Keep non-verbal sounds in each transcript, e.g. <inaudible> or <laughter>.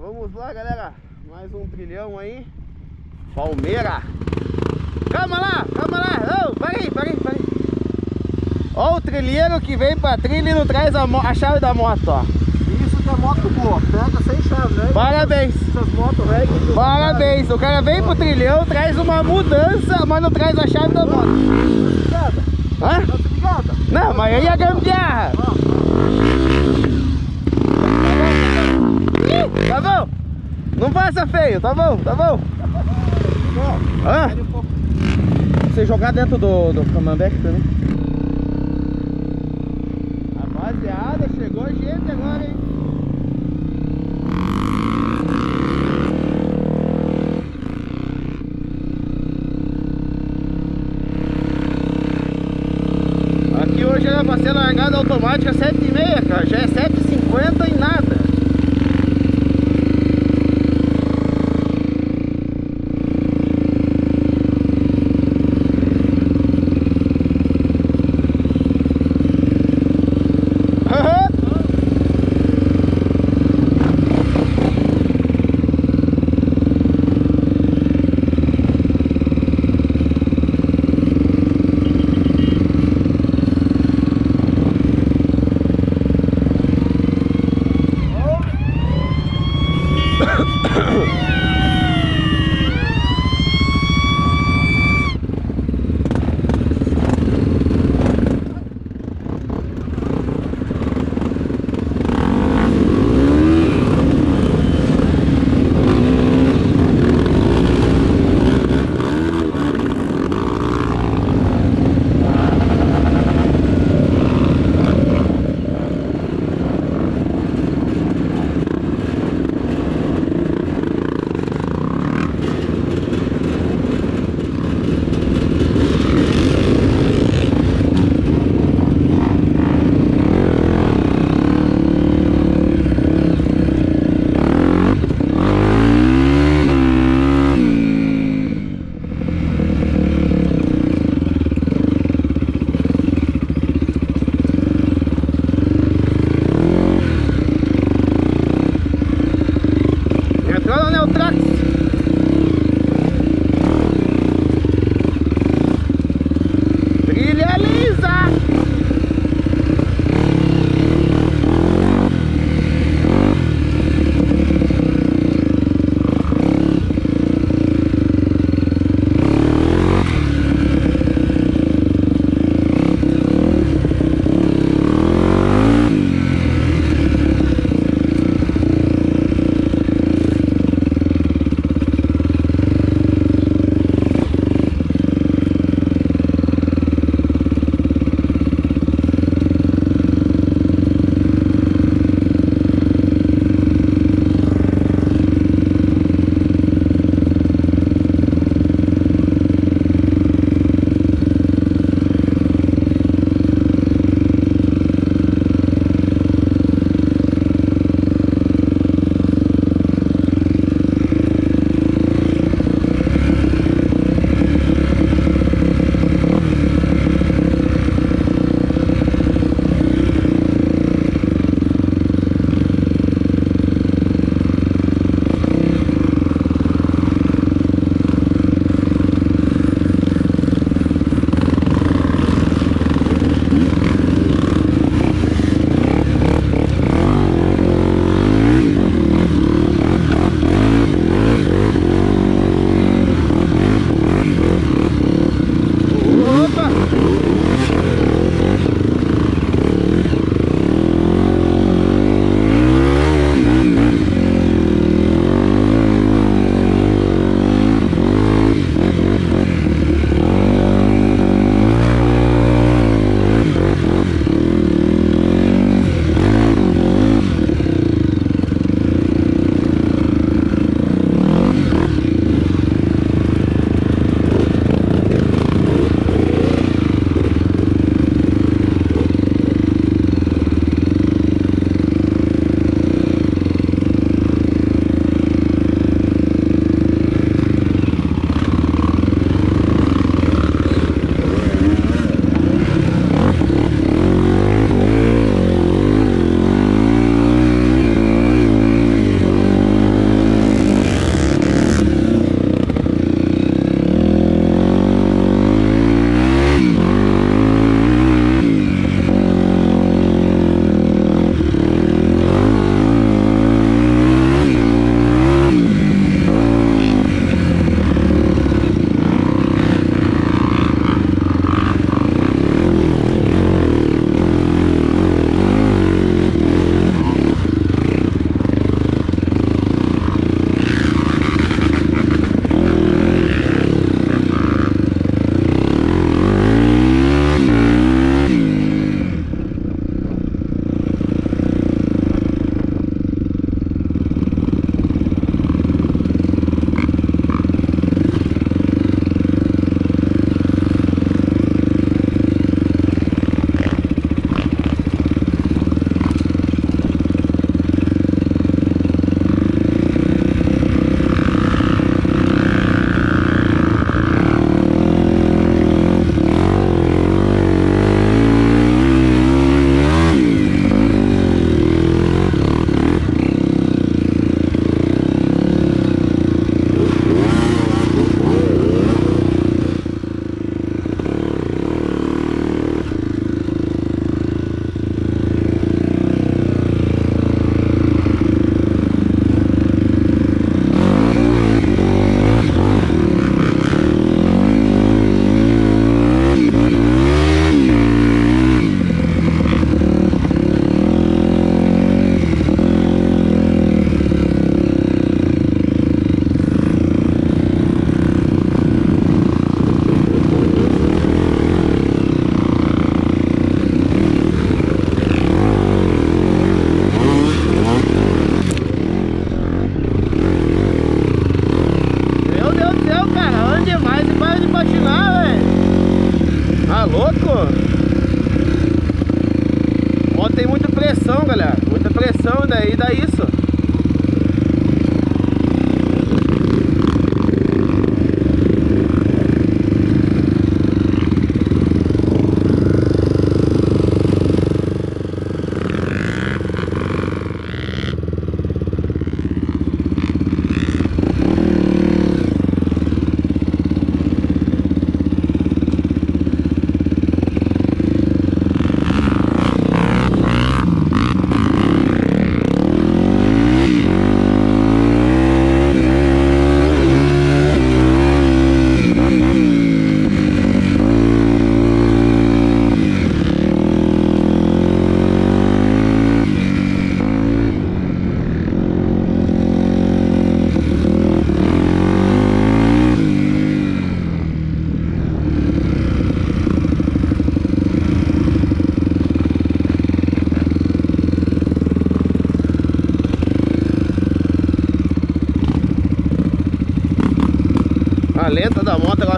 vamos lá, galera. Mais um trilhão aí. Palmeira. Calma lá, calma lá. Oh, para aí, para aí, para aí. Ó o trilheiro que vem pra trilha e não traz a, a chave da moto, ó. Isso que é moto boa, pega sem chave, né? Parabéns. Essas motos reggae. Parabéns. O cara vem pro trilhão, traz uma mudança, mas não traz a chave da moto. Ligada? Hã? Tá? Não, mas aí é gambiarra. Ih, Tá bom? Não passa feio, tá bom, tá bom? Hã? Você jogar dentro do, do camambeque mim? Rapaziada, chegou gente agora, hein? Aqui hoje era pra ser largada automática 7h30, cara. Já é 7h50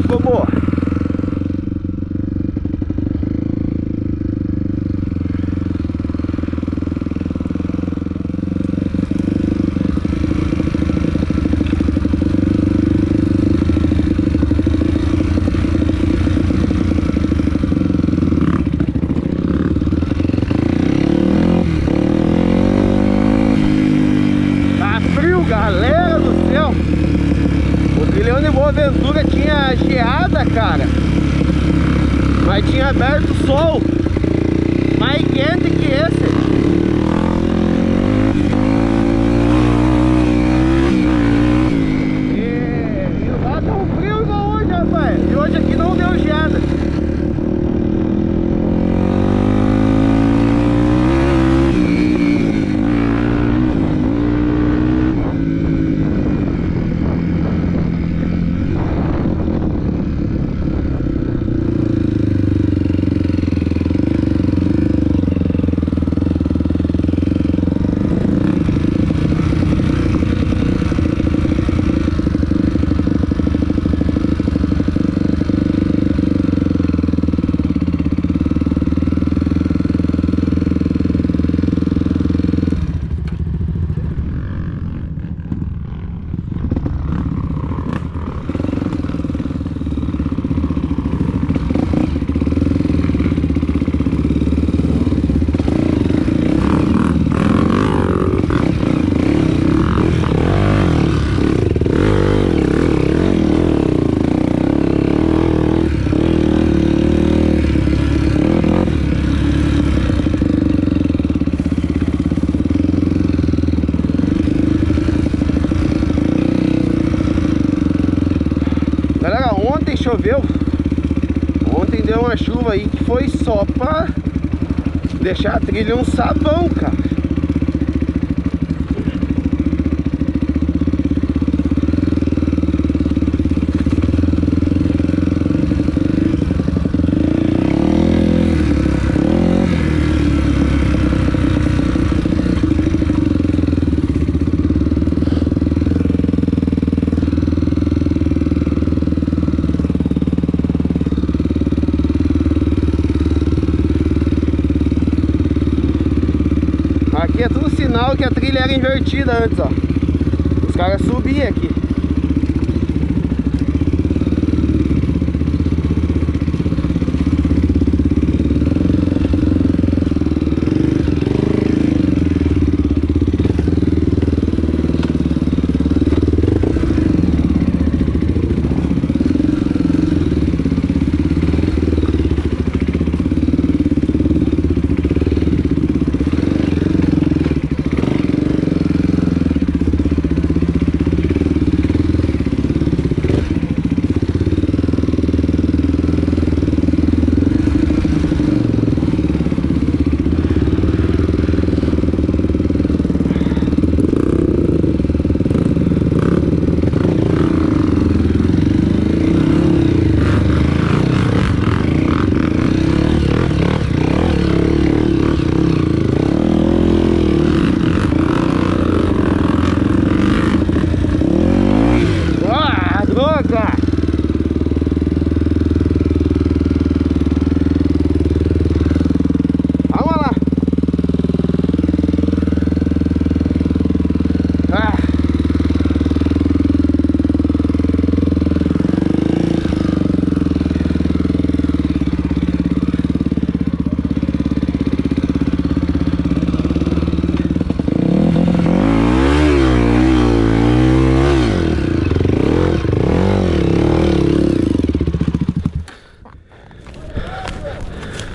up for more. deixar a trilha um sabão, cara. trilha era invertida antes, ó. Os caras subiam aqui.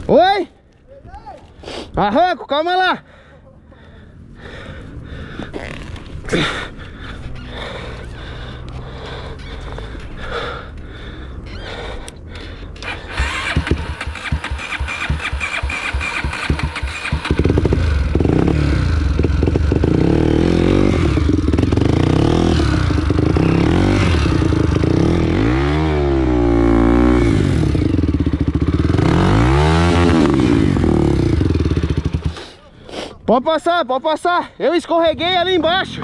Oi? Arranco, calma lá. Pode passar, pode passar. Eu escorreguei ali embaixo.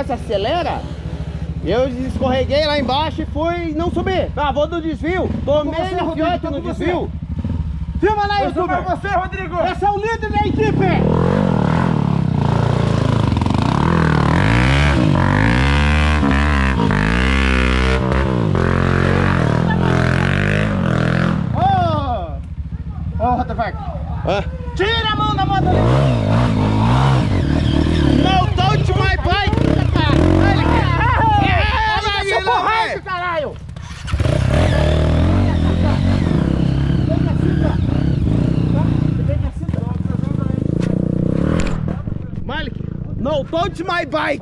negócio acelera, eu escorreguei lá embaixo e fui não subir. Ah, vou do desvio. Tomei tá no fiote no desvio. Filma lá, eu youtuber. você, Rodrigo. Esse é o líder da equipe. bike.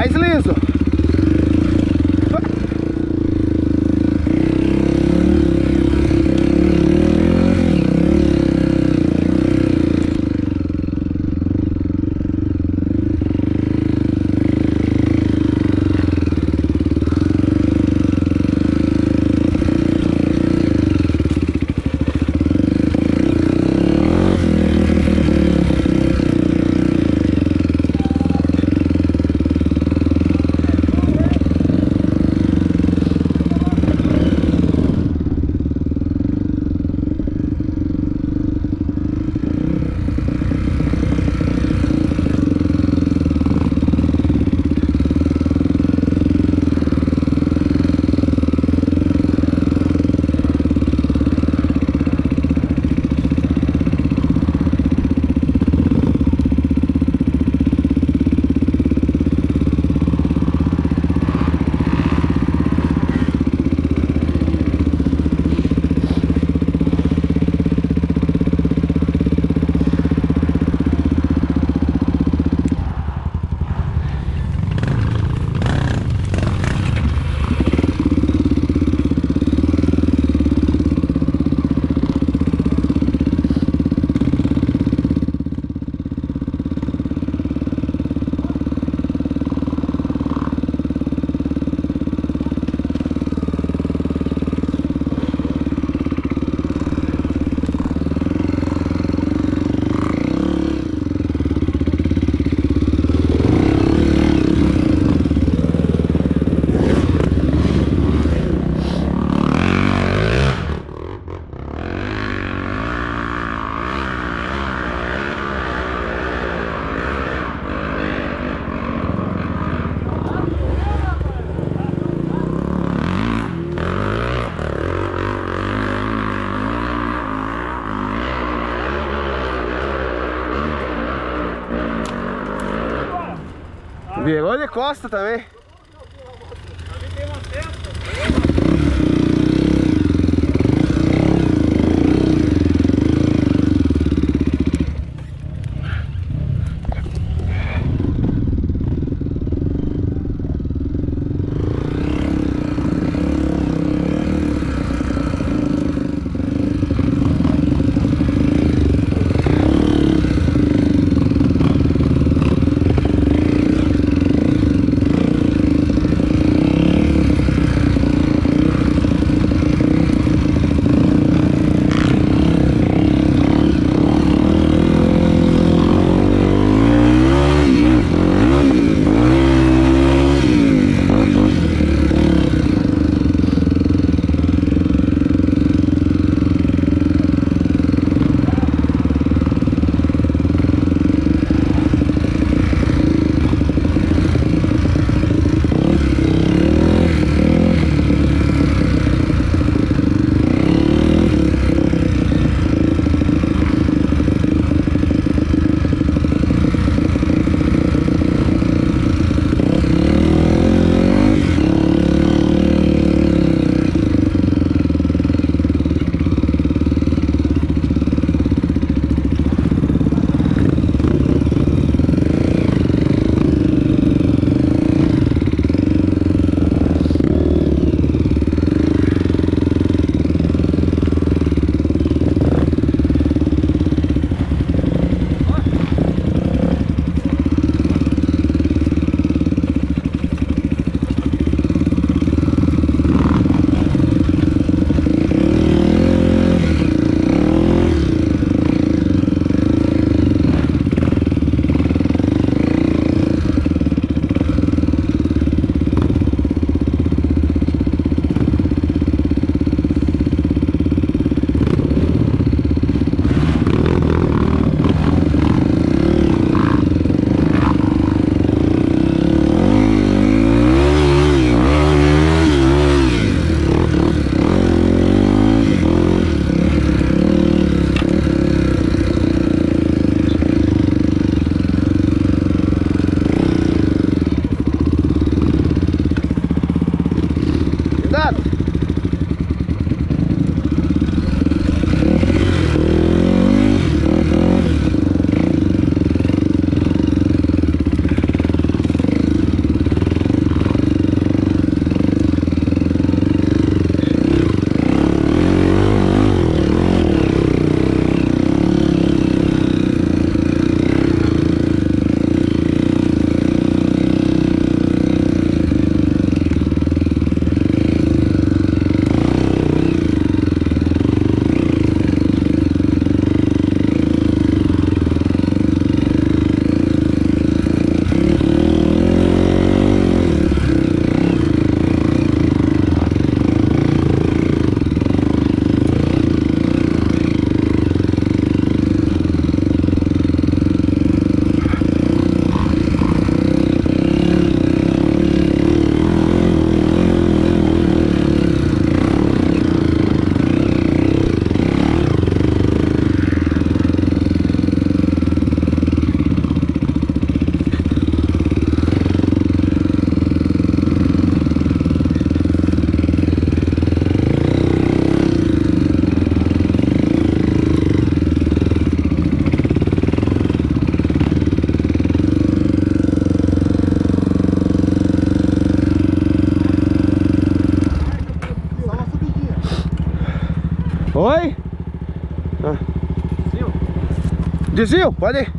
mais liso. Costa também. Desvio? Pode ir.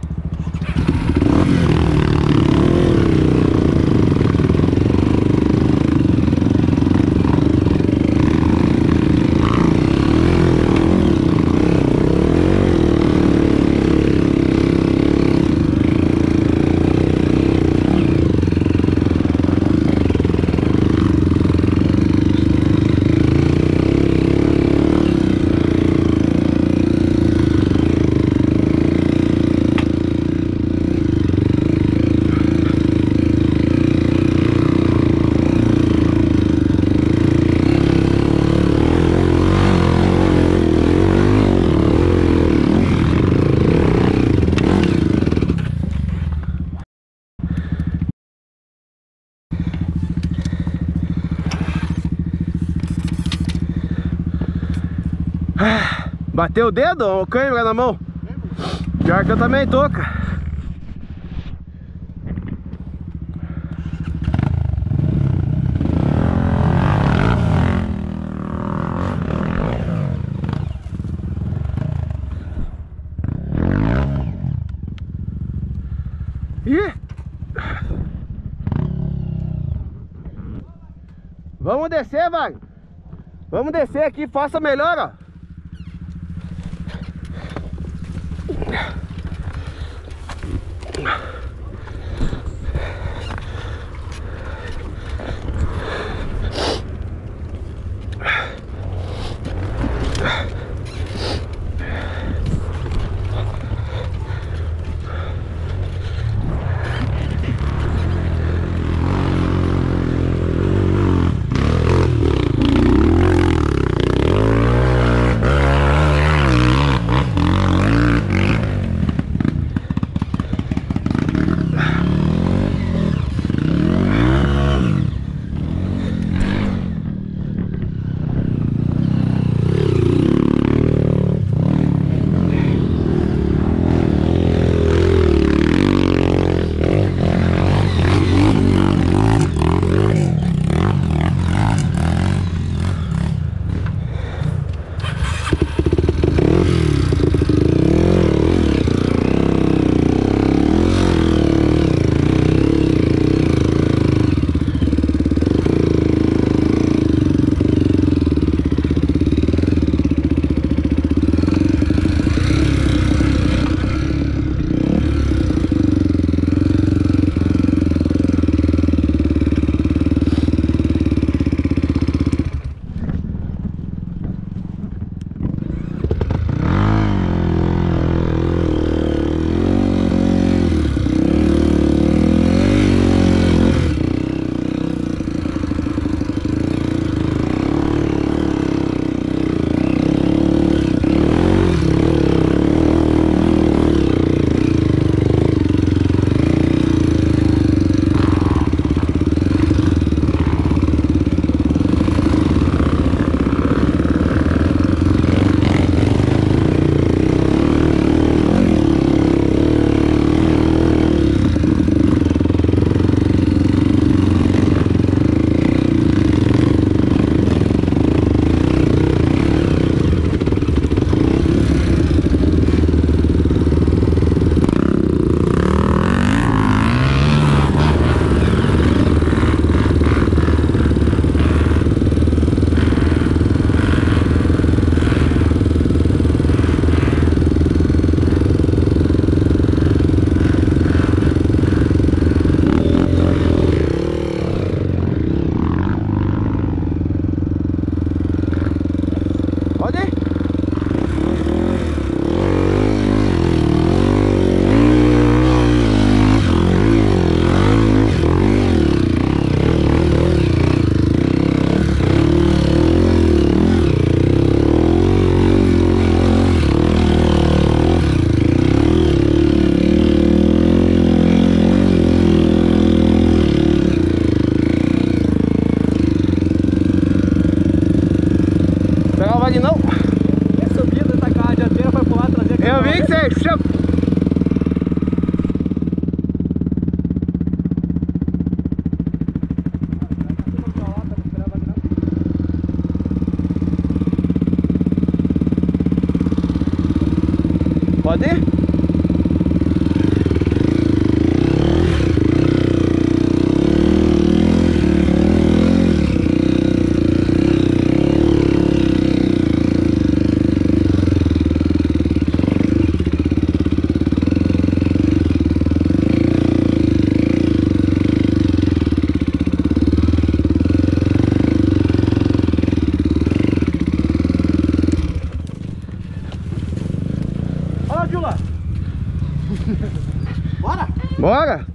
Bateu o dedo ou câimbra na mão? Pior que eu também tô, cara. Ih! Vamos descer, vai. Vamos descer aqui, faça melhor, ó.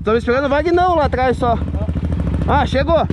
Estamos esperando o Vagnão lá atrás só. Ah, chegou!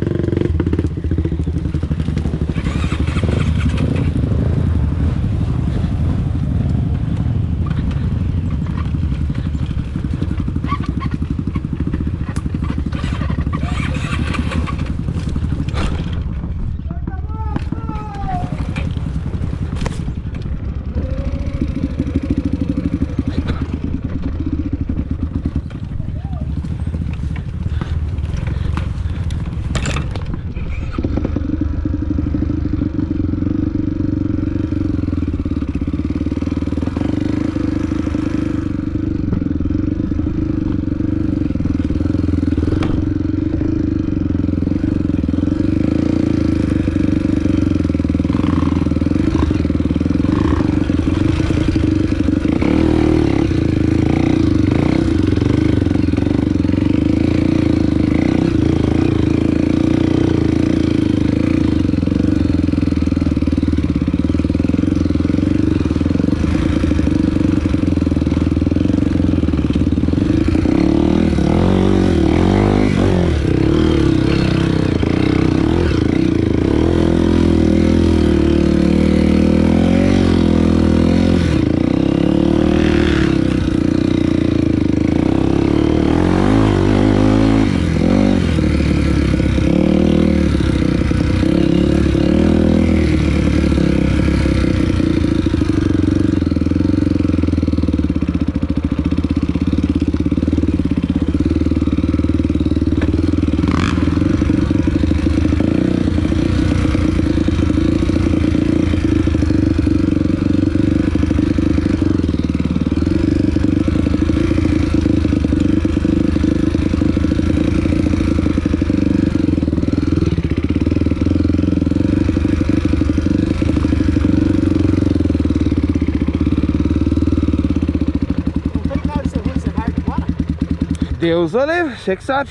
Deus o livre, você que sabe.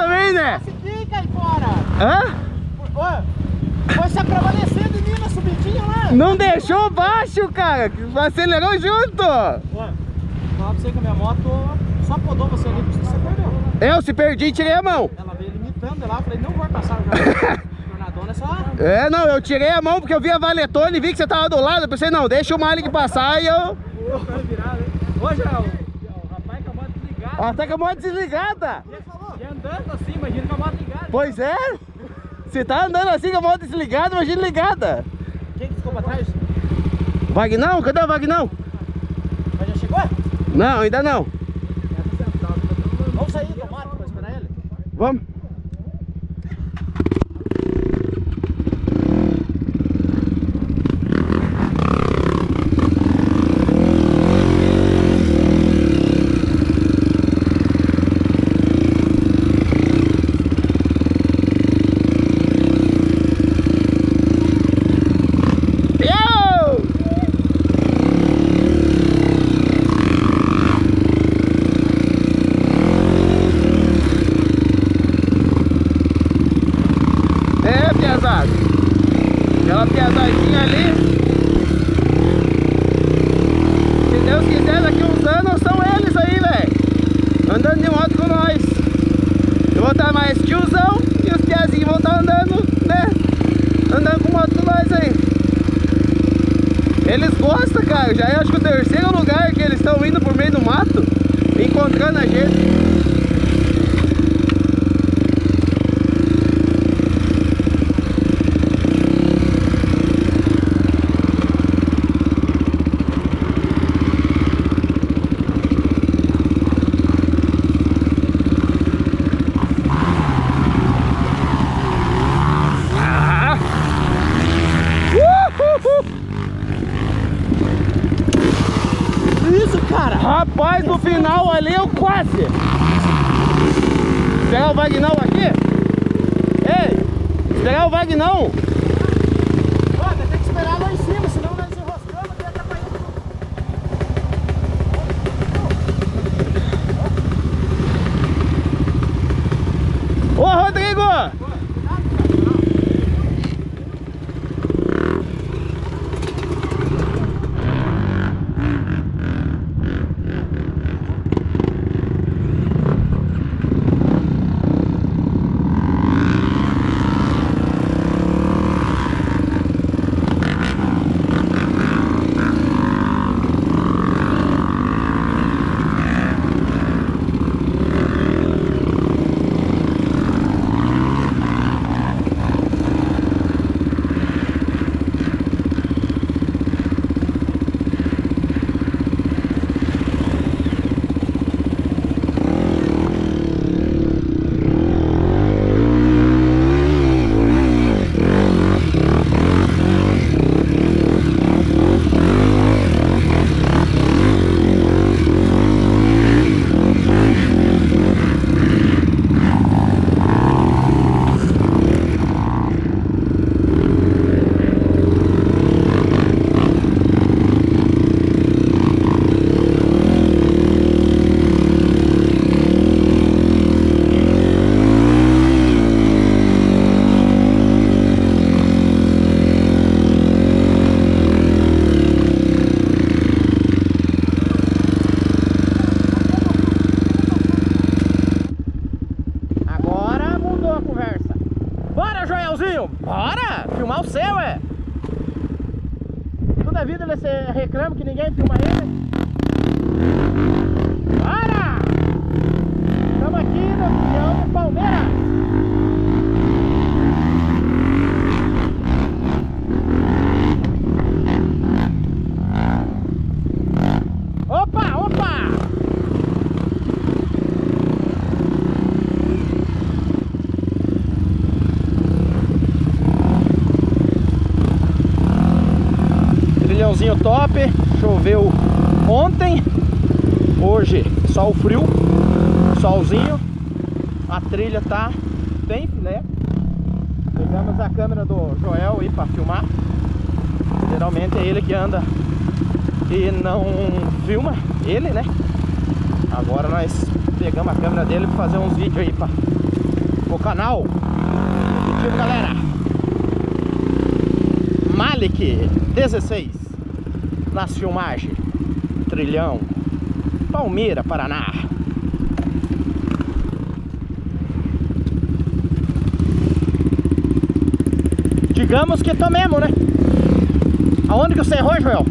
Também, né? Se fica aí fora. Hã? Ô, foi se prevalecer de mim na subidinha lá. Não deixou baixo, cara. Acelerou junto. Ué, fala pra você que a minha moto só podou você ali, porque você perdeu. Eu se perdi, tirei a mão. Ela veio limitando lá, eu falei, não vai passar <laughs> jornadona é só... É, não, eu tirei a mão porque eu vi a valetona e vi que você tava do lado. Eu pensei, não, deixa o Malik passar e eu. O cara virado, hein? Hoje é o, o rapaz com a moto desligada. Ó, tá E andando assim, imagina com a moto ligada. Pois é. Você tá andando assim com a moto desligada, imagina ligada. Quem que ficou pra trás? Vagnão? Cadê o Vagnão? Mas já chegou? Não, ainda não. Vamos sair do mato pra esperar ele? Vamos. Eu! É, piazada. Aquela piazadinha ali. Se Deus quiser, daqui uns anos são eles aí, velho. Andando de moto com nós. Eu vou estar mais tiozão e os piazinhos vão estar andando, né? Andando com moto com nós aí. Eles gostam, cara. Já é acho que o terceiro lugar que eles estão indo por meio do mato, encontrando a gente. Ah! Uhul! Isso, cara! Rapaz, no final ali eu quase. Esperar o Vagnão aqui? Ei, Trilhãozinho top, choveu ontem, hoje sol frio, solzinho, a trilha tá bem filé. Pegamos a câmera do Joel aí para filmar. Geralmente é ele que anda e não filma ele, né? Agora nós pegamos a câmera dele para fazer uns vídeos aí para o canal. Objetivo, galera. Malik 16 nas filmagens. Trilhão. Palmeira, Paraná. Digamos que tomemos, né? Aonde que você errou, Joel?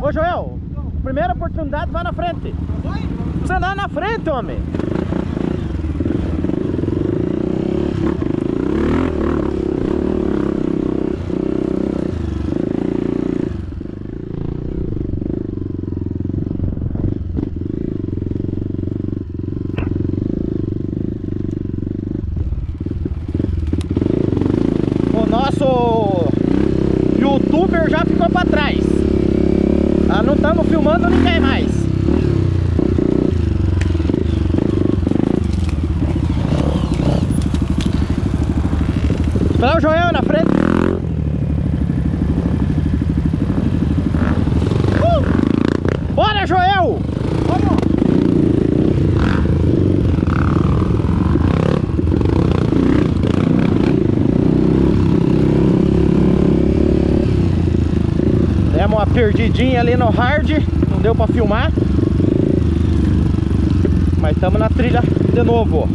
Ô Joel, primeira oportunidade, vai na frente. Você andar na frente, homem. O nosso youtuber já ficou pra trás. Ah, não estamos filmando ninguém mais. Esperar o Joel na frente. Uh! Bora, Joel! Vamos! Demos uma perdidinha ali no hard, não deu pra filmar. Mas estamos na trilha de novo.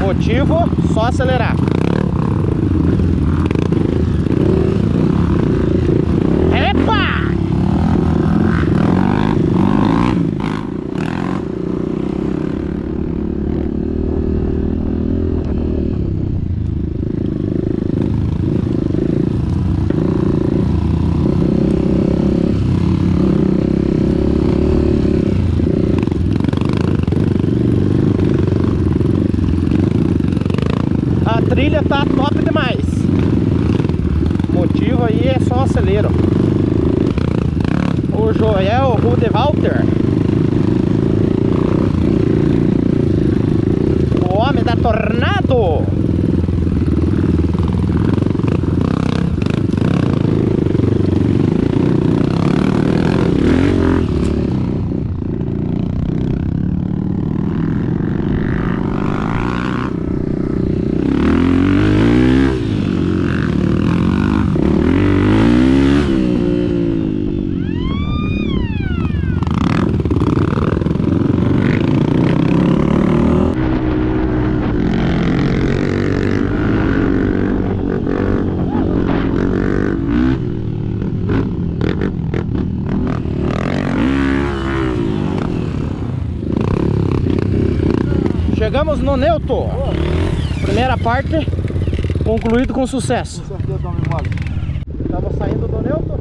Motivo, só acelerar. Epa! A trilha tá top demais. Motivo aí é só acelero. O Joel Rudewalter. O homem da Tornado. Chegamos no Neuto. Primeira parte concluído com sucesso. Certeza memória. Estamos saindo do Neuto.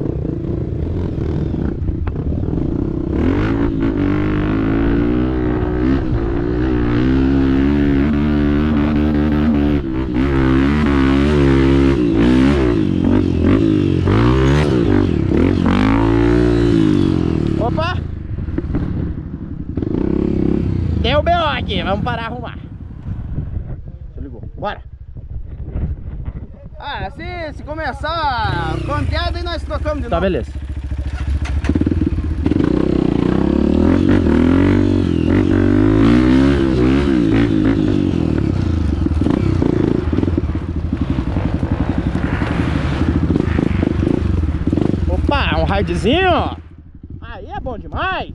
Opa! Deu B.O. aqui, vamos parar. Bora! Ah, se, se começar ponteado aí nós trocamos de Tá, novo. beleza. Opa, um hardzinho. Aí é bom demais.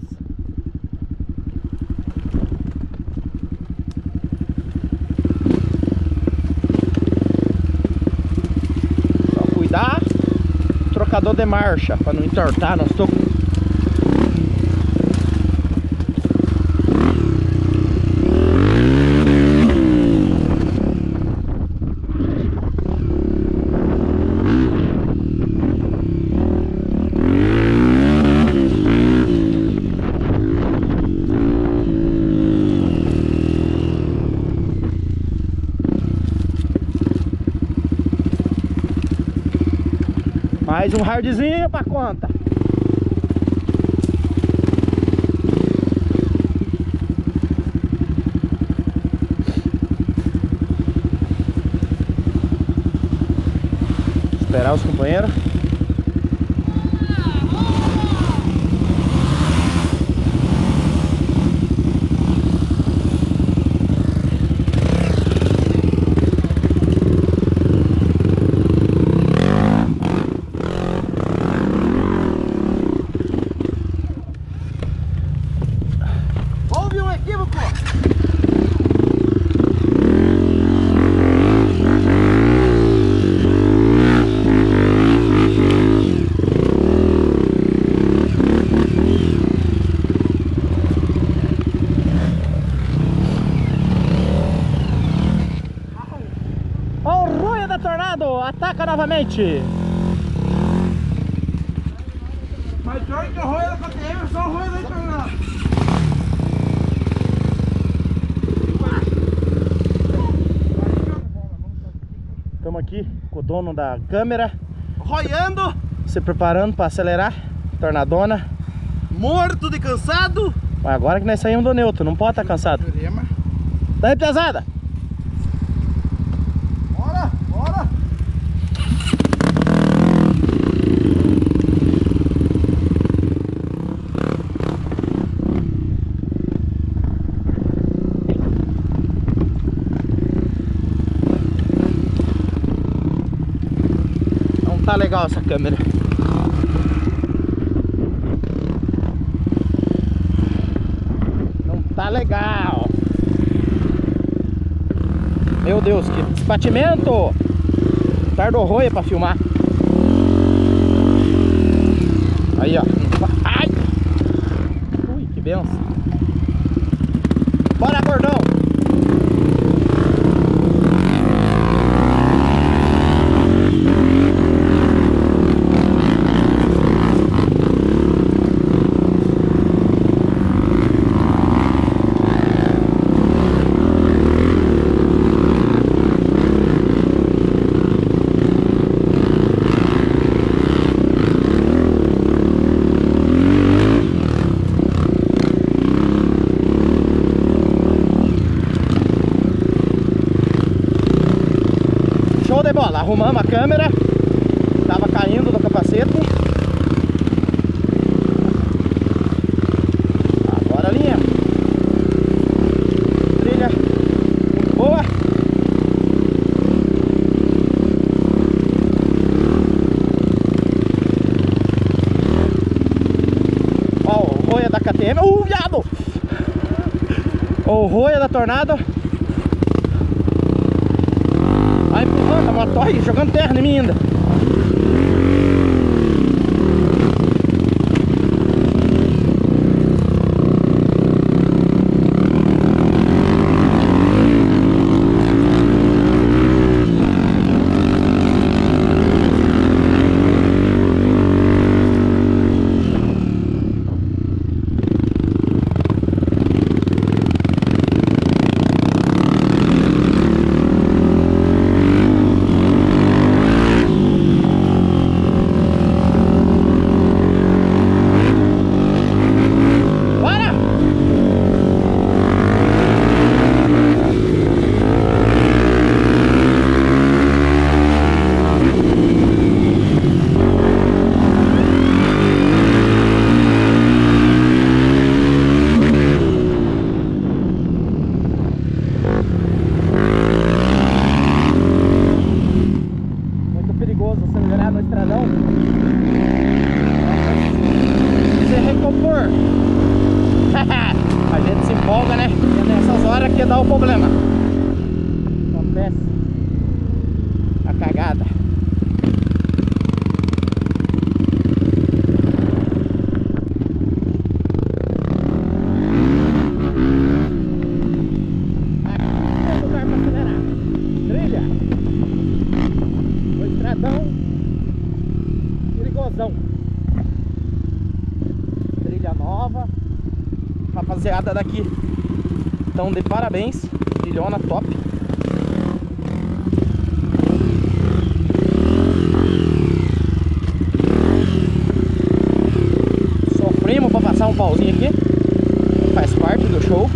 Só cuidar trocador de marcha para não entortar, não estou Mais um hardzinho pra conta. Esperar os companheiros. Houve um equívoco! Ó, o Ruia da Tornado novamente! Mas pior que o rolho da KTM só o rolho da Tornado. Estamos aqui com o dono da câmera, Roiando, se preparando para acelerar. Tornadona. morto de cansado. Mas agora que nós saímos do neutro, não pode estar cansado. Daí, pesada! Bora, bora. Não tá legal essa câmera. Não tá legal. Meu Deus, que batimento! Tardo roia pra filmar. Aí, ó. Ai! Ui, que benção. Bora, gordão! Show de bola, arrumamos a câmera. Tava caindo do capacete. Agora linha. Trilha. Muito boa. Ó, o roia da KTM Uh, viado! O roia da Tornado Vai empurrando a moto aí, jogando terra em mim ainda. Daqui. Então de parabéns. Trilhona top. Sofremos pra passar um pauzinho aqui. Faz parte do show.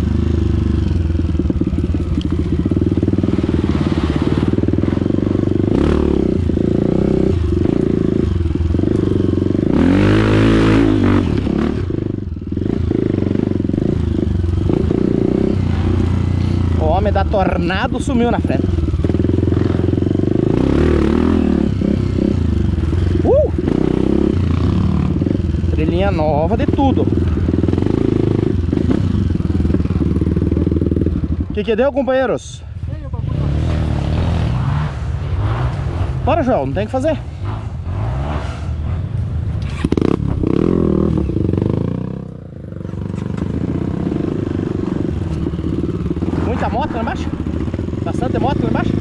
O homem da tornado sumiu na frente. Uh! Trilhinha nova de tudo. O que, que deu, companheiros? Bora, João, não tem o que fazer. Muita moto lá embaixo? Bastante moto lá embaixo?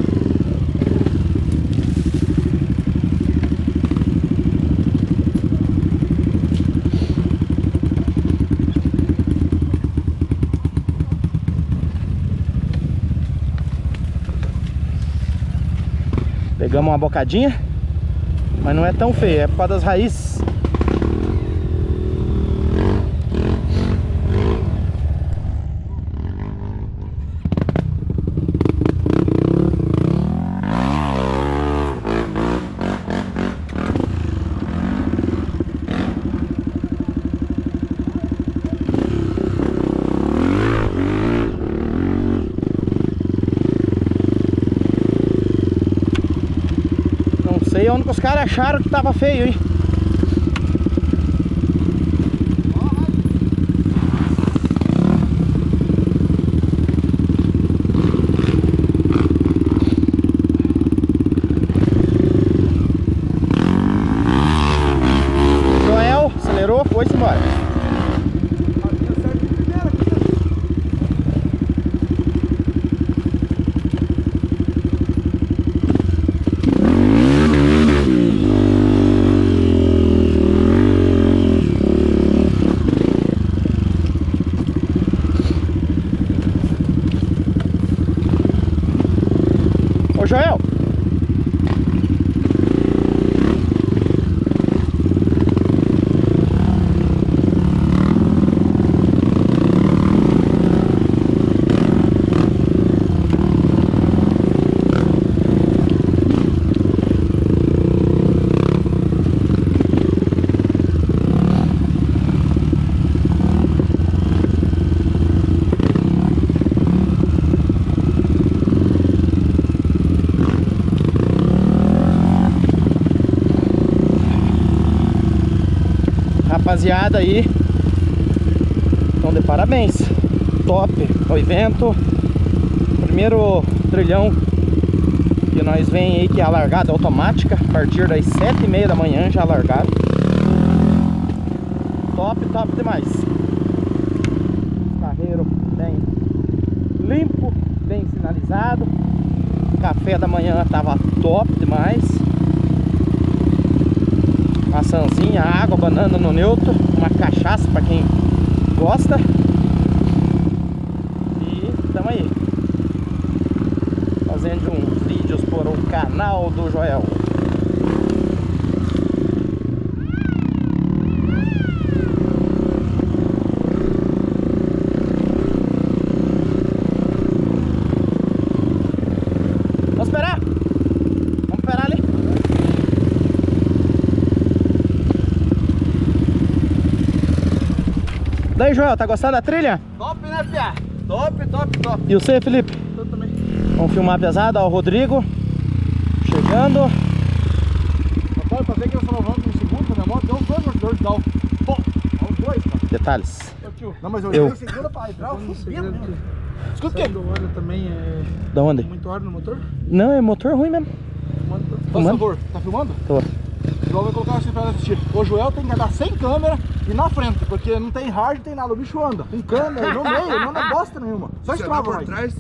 Pegamos uma bocadinha, mas não é tão feio, é por causa das raízes. Não sei onde os caras acharam que tava feio, hein? Joel acelerou, foi-se embora. Deu certo de primeira aqui, né? Ô Joel! Rapaziada aí, então de parabéns. Top o evento. Primeiro trilhão que nós vem aí que é a largada automática, a partir das sete e meia da manhã já largado. Top, top demais. Carreiro bem limpo, bem sinalizado. Café da manhã tava top demais maçãzinha, água, banana no neutro, uma cachaça para quem gosta. E tamo aí. Fazendo uns vídeos por o canal do Joel. Vamos esperar? Vamos esperar ali? Joel, tá gostando da trilha? Top, né, Pia? Top, top, top. E você, Felipe? Eu também. Vamos filmar pesado, ó, o Rodrigo chegando. Rapaz, eu passei que eu falava no segundo, na moto, deu uns dois motores, dá um... Pô, dá uns dois, cara. Detalhes. Eu tio? Não, mas eu, Eu. segura pra entrar, eu subindo mesmo. Escuta o quê? Do óleo também é Da onde? muito óleo no motor? Não, é motor ruim mesmo. Por Filmando? favor, tá filmando? Tô. O Joel vai colocar assim pra assistir. O Joel tem que andar sem câmera e na frente, porque não tem hard, não tem nada. O bicho anda com câmera, no meio, não anda bosta nenhuma. Só estrava, andar vai. por trás,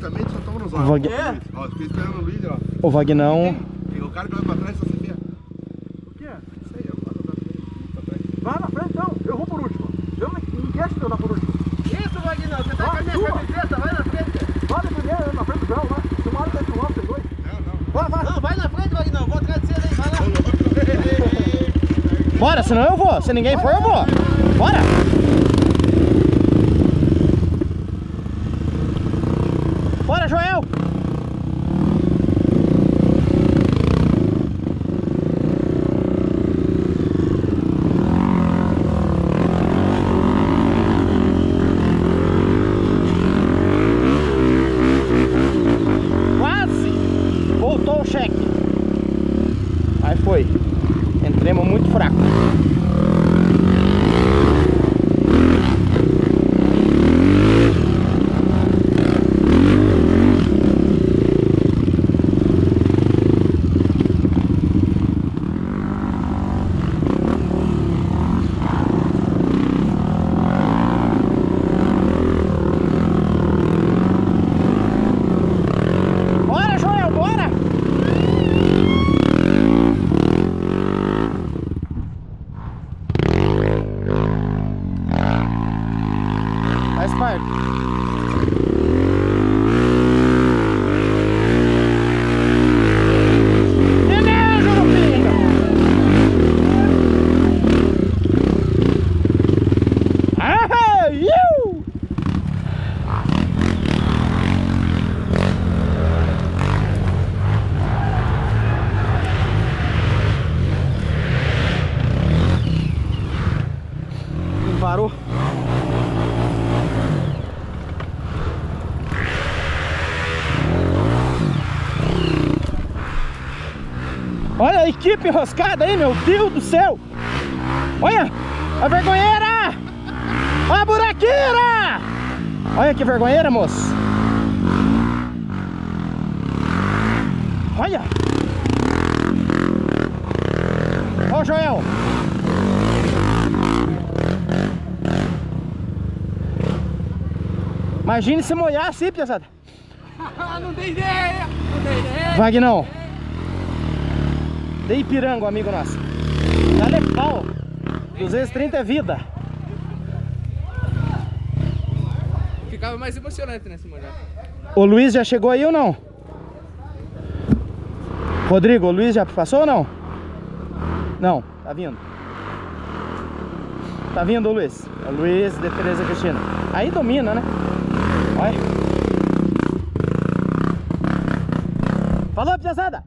também só toma nos olhos. Vag... É. Ó, fiquei esperando o Luiz, ó. O Vagnão. O cara que vai pra trás, só você vê. O quê? Isso aí, ó. Pra trás. Vai na frente, não. Eu vou por último. Eu não, não quero que eu dar por último. Isso, Vagnão, você tá com a minha camiseta, vai na frente. Vai primeiro, eu na frente do Joel lá. Se uma hora tá filmando, vocês dois. Não, não. Vai, vai. Não, vai na frente, Vagnão, vou atrás de você aí, vai lá. Bora, senão eu vou. Se ninguém for, eu vou. Bora Joel. Quase voltou o cheque. Aí foi. Entremos muito fraco. Bora, Joel, bora! Faz parte. Beleza, Jurupinga! Ah, iu! Parou. Olha equipe enroscada aí, meu Deus do céu! Olha! A vergonheira! A buraqueira! Olha que vergonheira, moço! Olha! Ó, o Joel! Imagine se molhar assim, pesada. <laughs> não tem ideia! Não tem ideia! Vagnão. De Ipiranga, um amigo nosso. Dá-lhe pau. 230 é vida. Ficava mais emocionante nesse molhado. O Luiz já chegou aí ou não? Rodrigo, o Luiz já passou ou não? Não, tá vindo. Tá vindo o Luiz. É o Luiz de Tereza Cristina. Aí domina, né? Olha. Falou, pesada!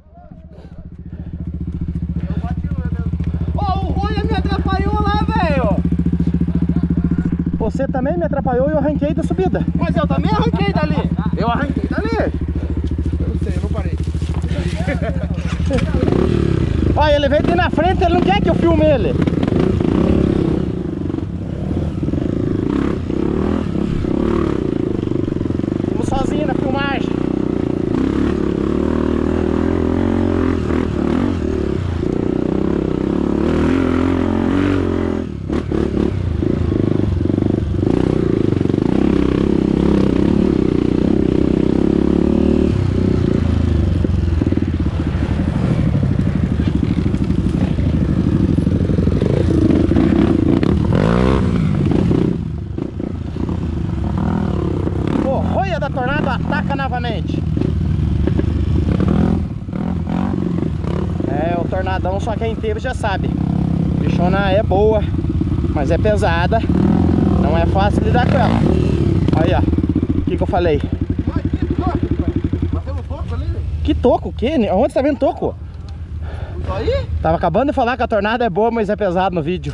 Ó, o Rui me atrapalhou lá, velho! Você também me atrapalhou e eu arranquei da subida. Mas eu também arranquei dali! Eu arranquei dali. Eu não sei, eu não parei. Olha, ele veio aqui na frente, ele não quer que eu filme ele. Estamos sozinhos na filmagem. O roia da tornado ataca novamente. É, o tornadão, só quem teve já sabe. Bichona é boa, mas é pesada. Não é fácil lidar com ela. Aí, ó. O que, que eu falei? Que toco? O quê? Onde você tá vendo toco? Aí? Tava acabando de falar que a tornada é boa, mas é pesado no vídeo.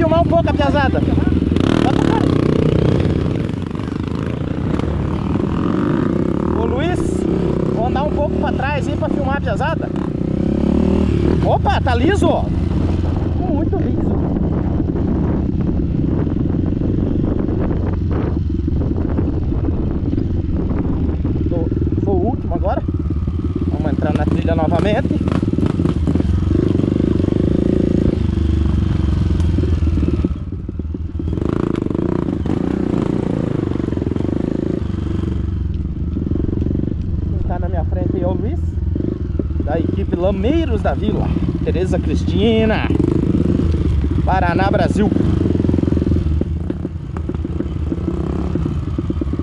Filmar um pouco a piazada. Ô Luiz, vou andar um pouco pra trás aí pra filmar a piazada. Opa, tá liso, ó. Muito liso. Sou o último agora. Vamos entrar na trilha novamente. Quem tá na minha frente aí é o Luiz, da equipe Da Vila. Tereza Cristina, Paraná, Brasil.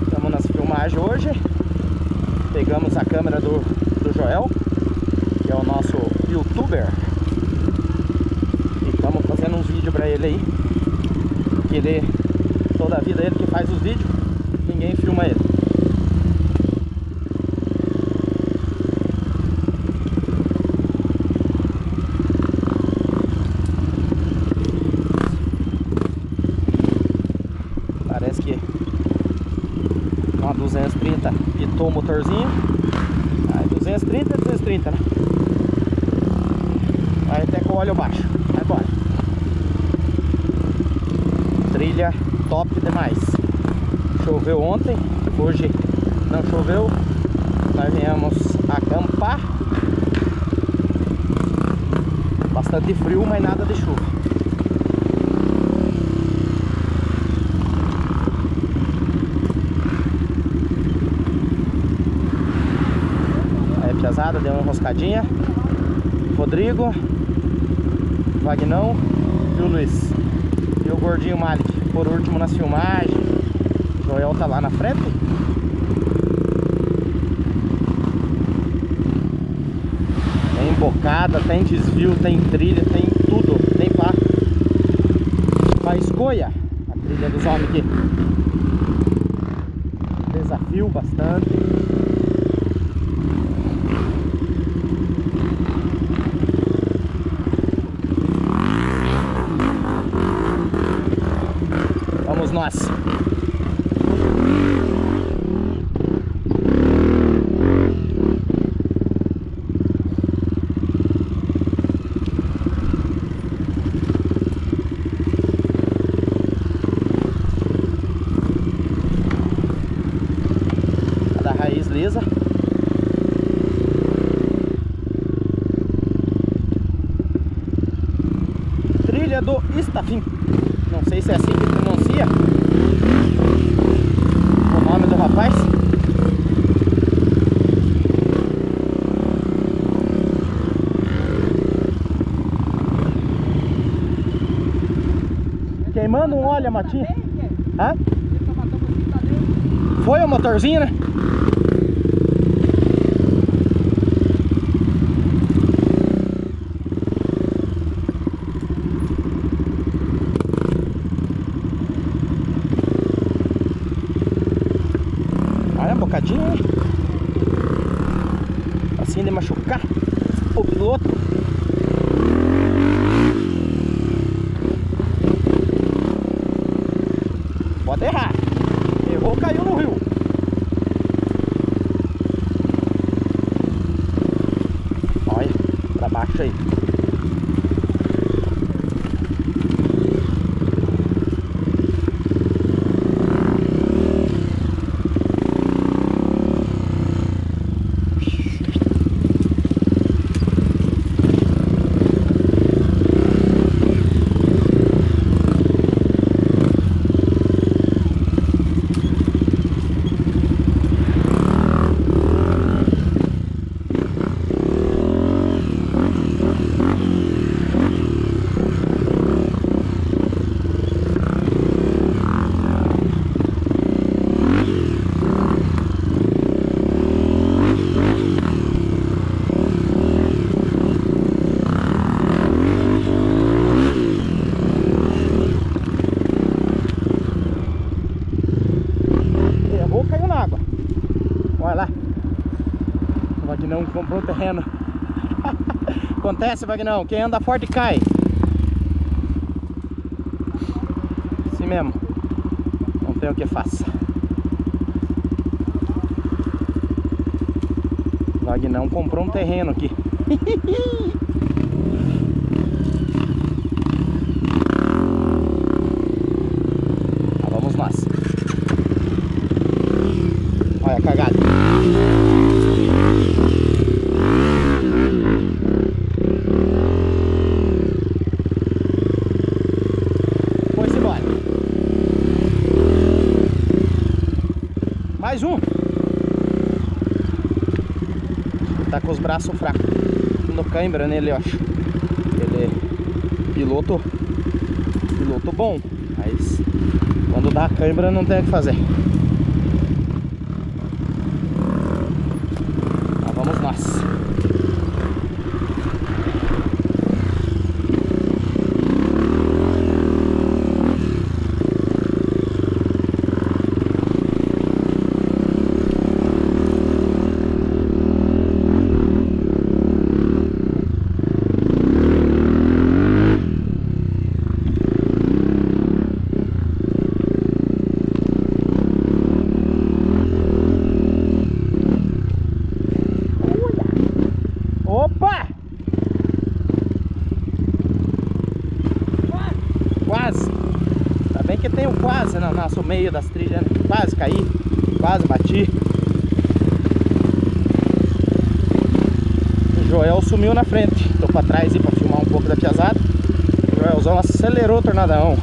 Estamos nas filmagens hoje. Pegamos a câmera do, do Joel, que é o nosso youtuber. E estamos fazendo uns vídeos pra ele aí. Que ele, toda a vida ele que faz os vídeos, ninguém filma ele. Parece que uma 230 pitou o motorzinho. Aí 230 é 230, né? Com o baixo. Vai embora. Trilha top demais. Choveu ontem, hoje não choveu. Nós viemos acampar. Bastante frio, mas nada de chuva. Aí, pesada, deu uma enroscadinha. Rodrigo, Vagnão e o Luiz. E o gordinho Malik, por último nas filmagens. Joel tá lá na frente. Tem embocada, tem desvio, tem trilha, tem tudo. Tem pra, pra escolha. A trilha dos homens aqui. Desafio bastante. Vamos nós. A da raiz lisa. Trilha do Estafim. Não sei se é assim que pronuncia. O nome do rapaz. Um óleo, Matinha. Hã? Foi o motorzinho, né? Olha, um bocadinho, hein? Assim de machucar o piloto. Pode errar. Errou, caiu no rio. Olha, pra baixo aí. Acontece, Vagnão. Quem anda forte cai. Assim mesmo. Não tem o que faça. Vagnão comprou um terreno aqui. <laughs> Lá vamos nós. Olha a cagada. Foi-se embora. Mais um. Braços fracos. No cãibra nele, eu acho. Ele é piloto. Piloto bom. Mas quando dá cãibra não tem o que fazer. Lá vamos nós. Opa! Quase. Tá bem que tem um quase no nosso meio das trilhas? Quase caí, quase bati. O Joel sumiu na frente. Tô pra trás aí pra filmar um pouco da piazada. O Joelzão acelerou o tornadão.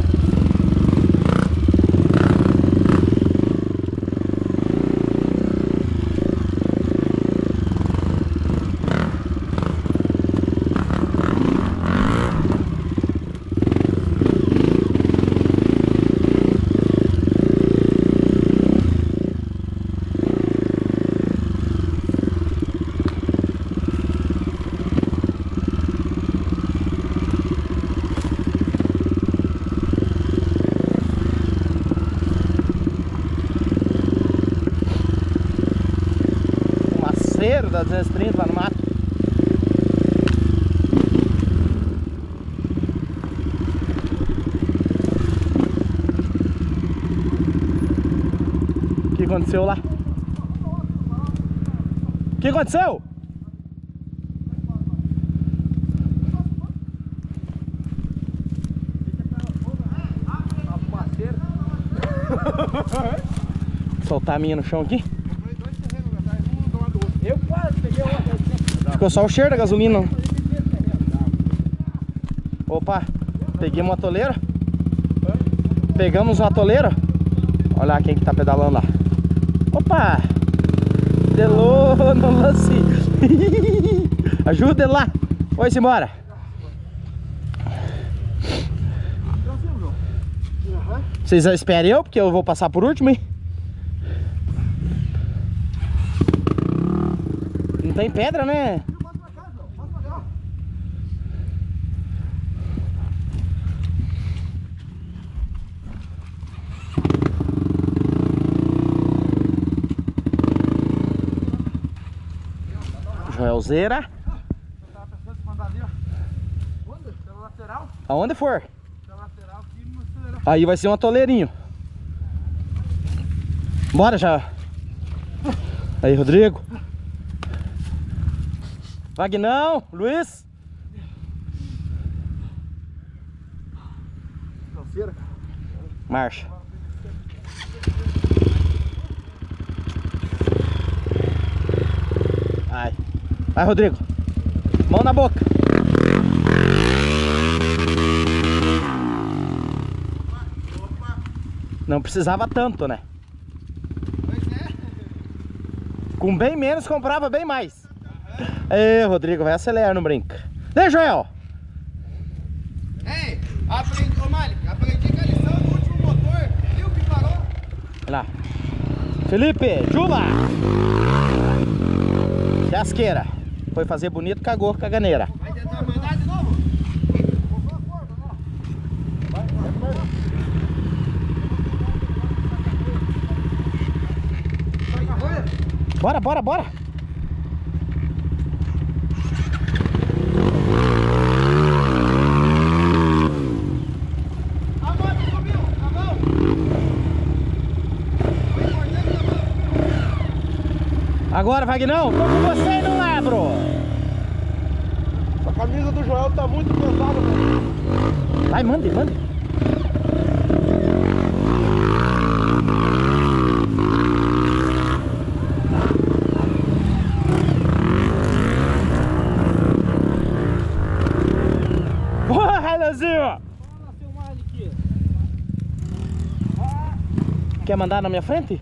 Um maceiro da 230 lá no mato. O que aconteceu lá? O que aconteceu? Soltar a minha no chão aqui. Eu quase peguei. Ficou só o cheiro da gasolina. Opa, peguei uma atoleira. Pegamos uma atoleira. Olha lá quem que tá pedalando lá. Opa! Delô <laughs> no lance. <laughs> Ajuda ele lá. Foi-se embora. Vocês esperem eu, porque eu vou passar por último, hein? Não tem pedra, né? Joelzeira. Tava pensando em mandar ali, ó. Onde? Pela lateral? Aonde for. Aí vai ser um atoleirinho. Bora já. Aí, Rodrigo. Vagnão, Luiz. Marcha. Vai. Vai, Rodrigo. Mão na boca. Não precisava tanto, né? Com bem menos comprava bem mais. Ê, Rodrigo, vai acelerar, não brinca. Vem, Joel. Ei, aprendi, ô Malik, aprendi com a lição do último motor. Viu que parou? Lá. Felipe, Juba! Fiasqueira. Foi fazer bonito, cagou, caganeira. Vai tentar mandar de novo? Bora, bora, bora! Agora, Vagnão, tô com você! E não abro. A camisa do Joel tá muito pesada, mano. Vai, mande, mande. Boa, Railanzinho! Quer mandar na minha frente?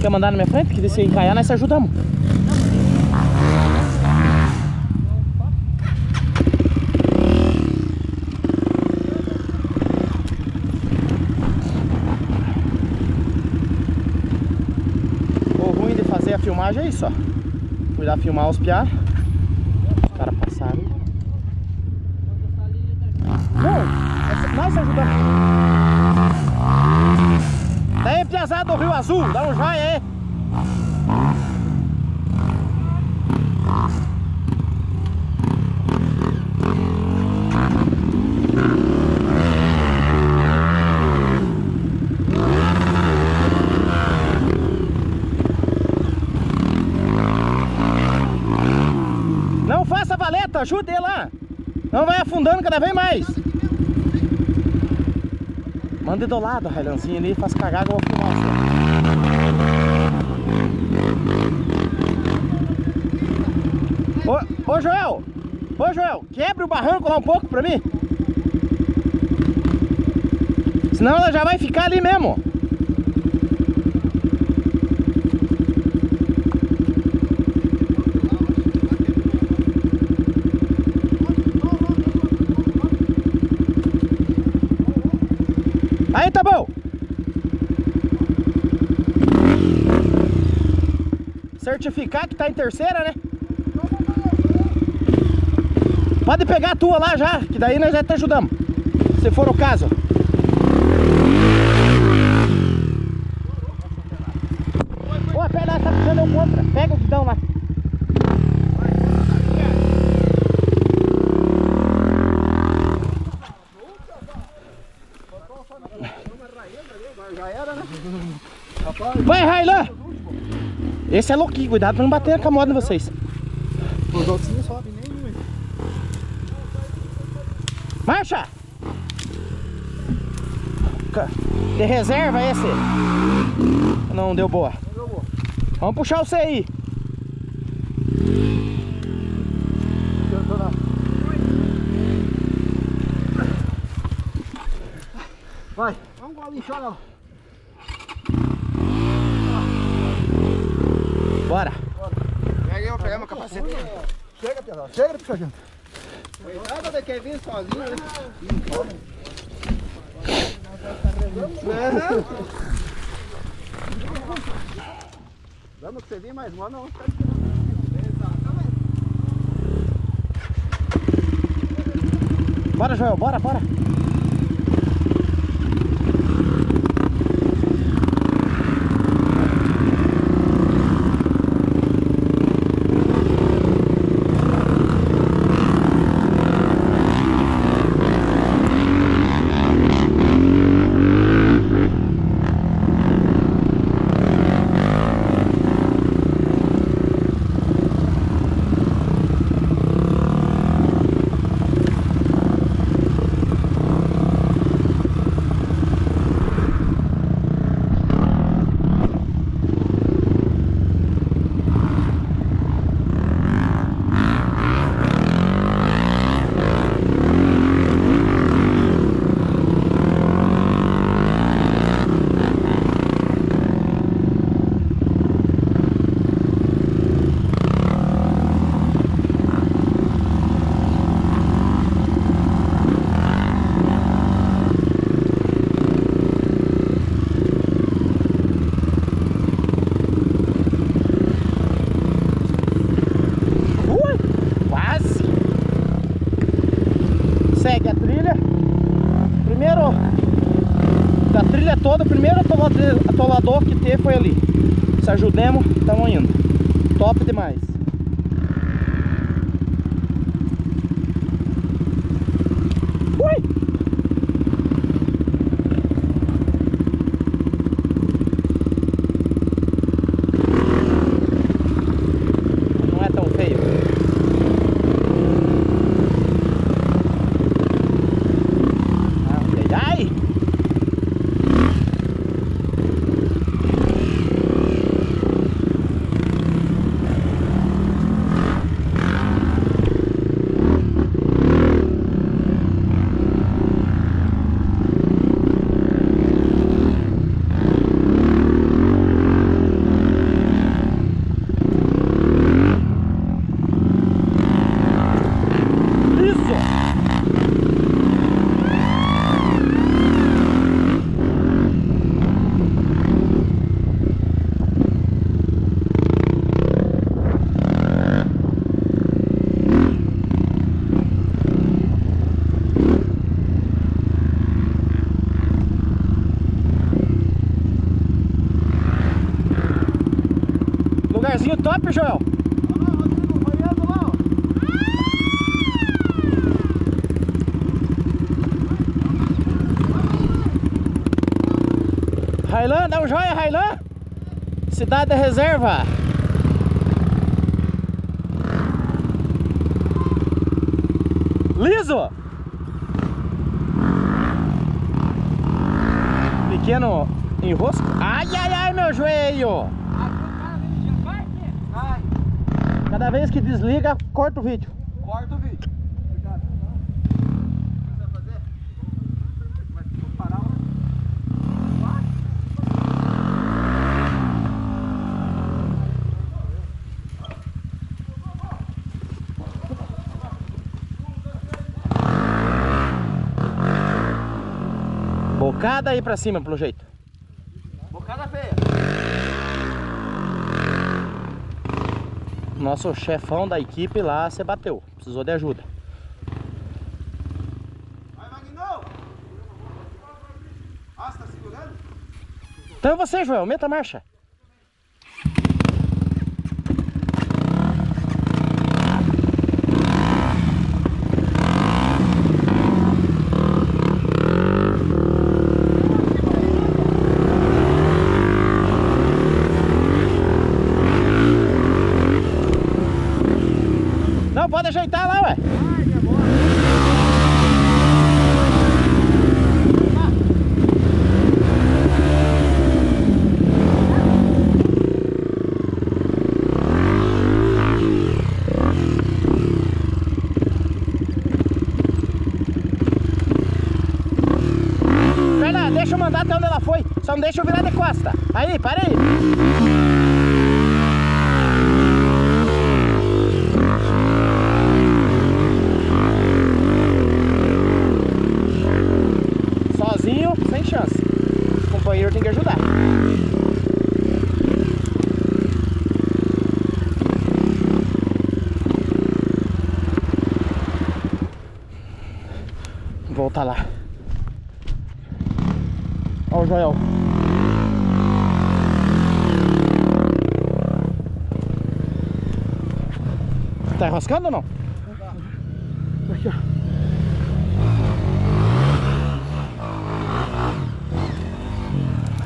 Quer mandar na minha frente? Que se encaiar, nós se ajudamos. O ruim de é isso, ó. Fui lá filmar os piá. Os caras passaram. Não, essa- nós ajudamos. Daí, piazada do Rio Azul, dá um joinha aí. Não ajude ele lá. Não vai afundando cada vez mais. Manda do lado, Railanzinho ali, faz cagar eu vou filmar. Ô, ô Joel! Ô Joel, quebra o barranco lá um pouco pra mim. Senão ela já vai ficar ali mesmo. Aí tá bom. Certificar que tá em terceira, né? Pode pegar a tua lá já, que daí nós já te ajudamos. Se for o caso. Pô, pega lá, tá puxando eu contra. Pega o guidão lá. Vai, Railan! Esse é louquinho, cuidado pra não bater a moda em vocês. Os outros não sobem nem muito. Marcha! De reserva esse? Não deu boa. Vamos puxar você aí. Vai, vamos com a lixada lá. Bora. Pega aí, eu vou pegar meu capacete. Chega, pesado. Chega de puxadinho. Cuidado, de quem vir sozinho, né? Vamos que você vir mais uma, não. Bora, Joel, bora, bora. Ui, quase. Segue a trilha. Primeiro, da trilha toda, o primeiro atolado- atolador que teve foi ali. Se ajudemos, estamos indo. Top demais. Ui! top, Joel. Railan, dá um joia, Railan. Cidade da Reserva. Liso. Pequeno enrosco. Ai, ai, ai, meu joelho. Vai, Cada vez que desliga, corta o vídeo. corta o vídeo. Obrigado. O que você vai fazer? Vai parar lá. Bocada aí pra cima, pelo jeito. Bocada feia. Nosso chefão da equipe lá se bateu. Precisou de ajuda. Vai, Magnão! Ah, você tá segurando? Então é você, Joel, meta a marcha. Não, pode ajeitar lá, ué. Fernanda, deixa eu mandar até onde ela foi. Só não deixa eu virar de costa. Aí, Enroscando ou não? Aqui,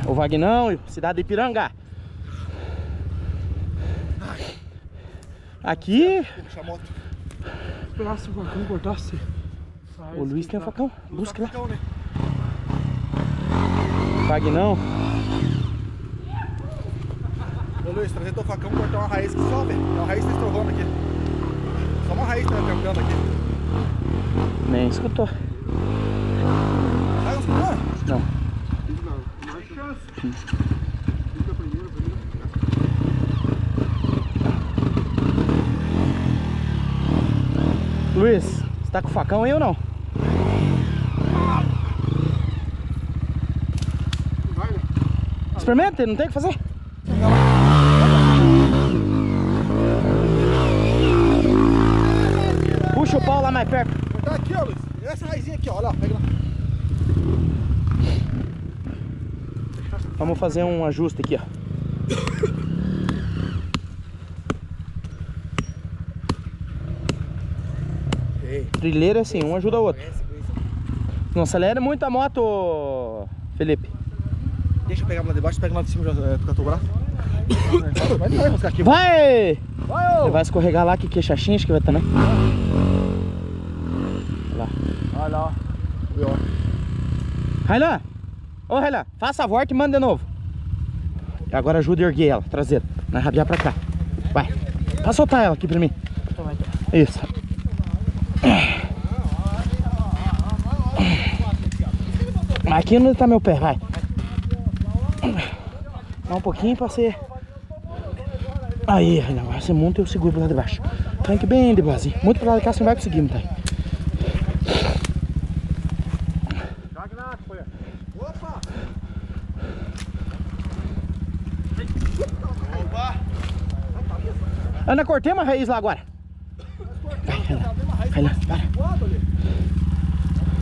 ó. O Vagnão, cidade de Ipiranga. Aqui, Puxa a moto. Pegasse o facão, cortasse. o Luiz tem um facão. Busca lá. Né? Vagnão. Ô Luiz, trazer teu facão cortar uma raiz que velho. Tem uma raiz que tá estorvando aqui. Uma raiz tá trancando aqui. Nem escutou. Vai, uns pulando. Não. Luiz, você tá com facão aí ou não? Experimenta, não tem o que fazer. Puxa o pau lá mais perto. Cortar aqui, ó, Luiz. Essa raizinha aqui, ó. Olha lá, pega lá. Vamos fazer um ajuste aqui, ó. Ei, Trilheiro é assim, um ajuda o outro. Não acelera muito a moto, Felipe. Deixa eu pegar lá de baixo, pega lá de cima, já, é, com o teu braço. Vai, vai aqui. Vai! Vai, Ele vai escorregar lá, que que é acho que vai estar, né? Lá. Olha lá, ó. Viu, ó. Ô, Railan, faça a volta e manda de novo. Agora ajuda a erguer ela, traseira. Vai rabiar pra cá. Vai. Pra soltar ela aqui pra mim. Isso. Aqui onde tá meu pé, vai. Dá um pouquinho pra ser. Aí, agora você monta e eu seguro pro lado de baixo. Tranque bem de boazinha. Muito pro lado de cá você não vai conseguir, não tá? Ana, cortei uma raiz lá agora. Vai, Railan. Railan, para. Voado ali.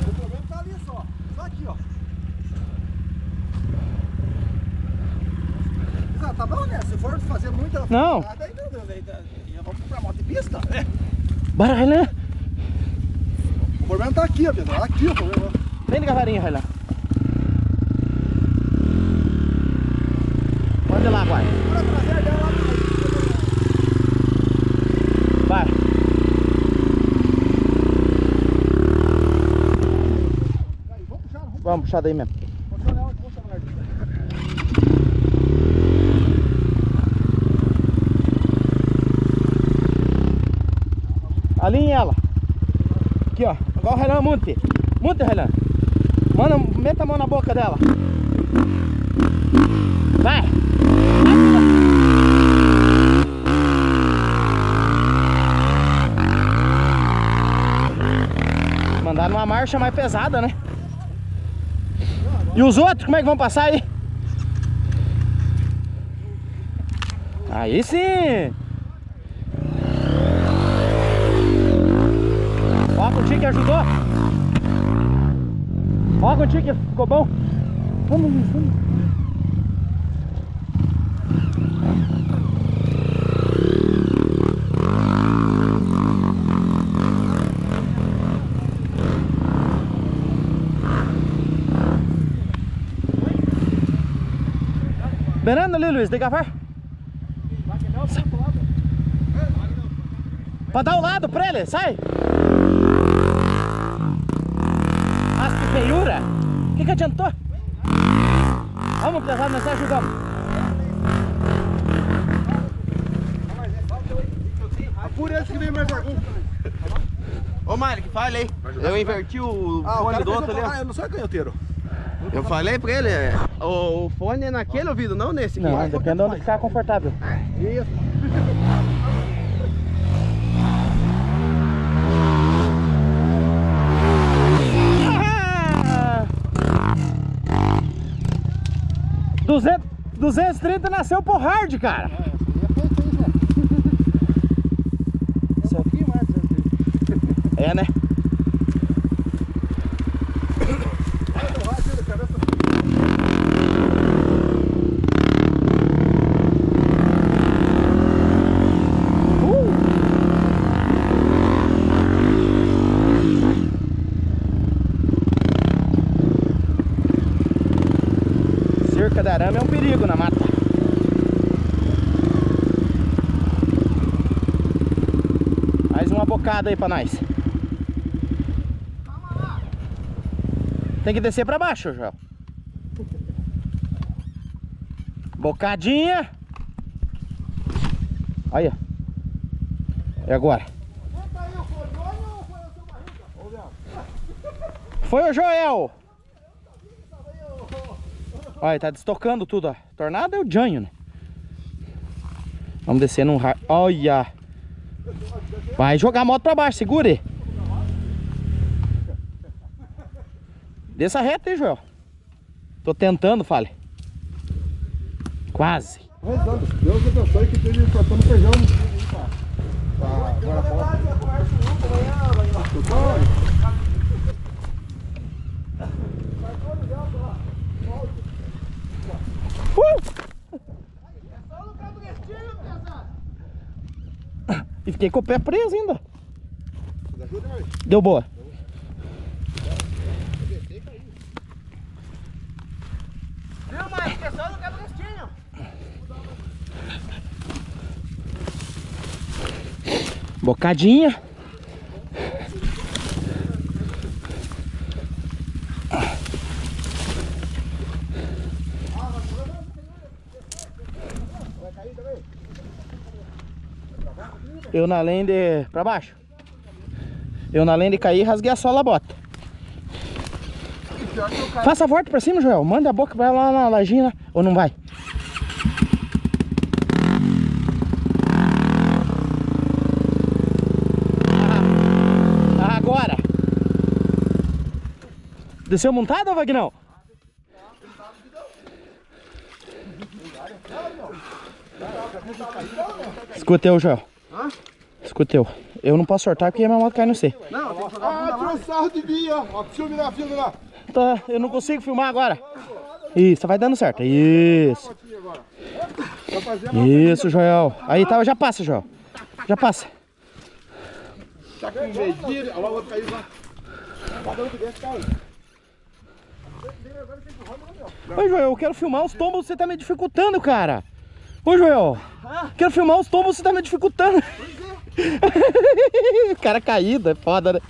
O problema tá ali só. Só aqui, ó. Ah, tá bom, né? Se for fazer muita Não. aí não Vamos comprar moto de pista? É. Bora, Railan. O problema tá aqui, ó, Pedro. Aqui o problema. Vem de cavalinho, Railan. Pode ir lá, vai. Vai. Vamos puxar, daí mesmo. Alinha ela. Aqui, ó. Agora o Railan monte. Monte, Railan. Manda, meta a mão na boca dela. Vai. Mandar numa marcha mais pesada, né? E os outros, como é que vão passar aí? Aí sim! Ó, contigo que ajudou. Ó, contigo que ficou bom. Vamos, vamos. Ali, Luiz, de Gavar. Pra dar o lado pra ele, sai! Mas que feiura! O que, que adiantou? Vamos, pesado, nós ajudamos. Por esse que vem mais algum. Ô, Malik, fala aí. Eu inverti o Ah, o fone cara do outro ali, Ah, eu não sou canhoteiro. Eu falei pra ele, é, o, fone é naquele ouvido, não nesse aqui. Não, depende de onde ficar confortável. Isso. Ah! 200, 230 nasceu por hard, cara. Isso aqui, mais. É, né? Cerca de arame é um perigo na mata. Mais bocada aí pra nós. Tem que descer pra baixo, Joel. Bocadinha. Aí, ó. E agora? Foi o Joel. Olha, tá destocando tudo, ó. Tornado é o Janho, né? Vamos descer num ra... Olha. Vai jogar a moto pra baixo, segure. Desça reta aí, Joel. Tô tentando, fale. Quase. Deus abençoe que feijão. Uh! E fiquei com o pé preso ainda. Deu boa. Não, mas é só no cabrestinho. Bocadinha. Eu na além de... pra baixo. Eu na além de cair, rasguei a sola da bota. Faça a volta pra cima, Joel. Manda a boca pra lá na lajinha. lá. Ou não vai? Agora. Desceu montado Vagnão? Escuteu, Joel. Escuteu. Eu não posso sortar porque minha moto cai no C. Não, tem que jogar Ah, tirou sarro de mim, ó. Ó, filme na filme lá. Tá, eu não consigo filmar agora. Isso, vai dando certo. Isso. A Isso, Joel. Aí tá, já passa, Joel. Já passa. Tá com medida. Olha lá o outro caiu lá. Cada um que desce cai. Ô, Joel, eu quero filmar os tombos, você tá me dificultando, cara. Ô, Joel, quero filmar os tombos, você tá me dificultando. <laughs> cara caído, é foda, né?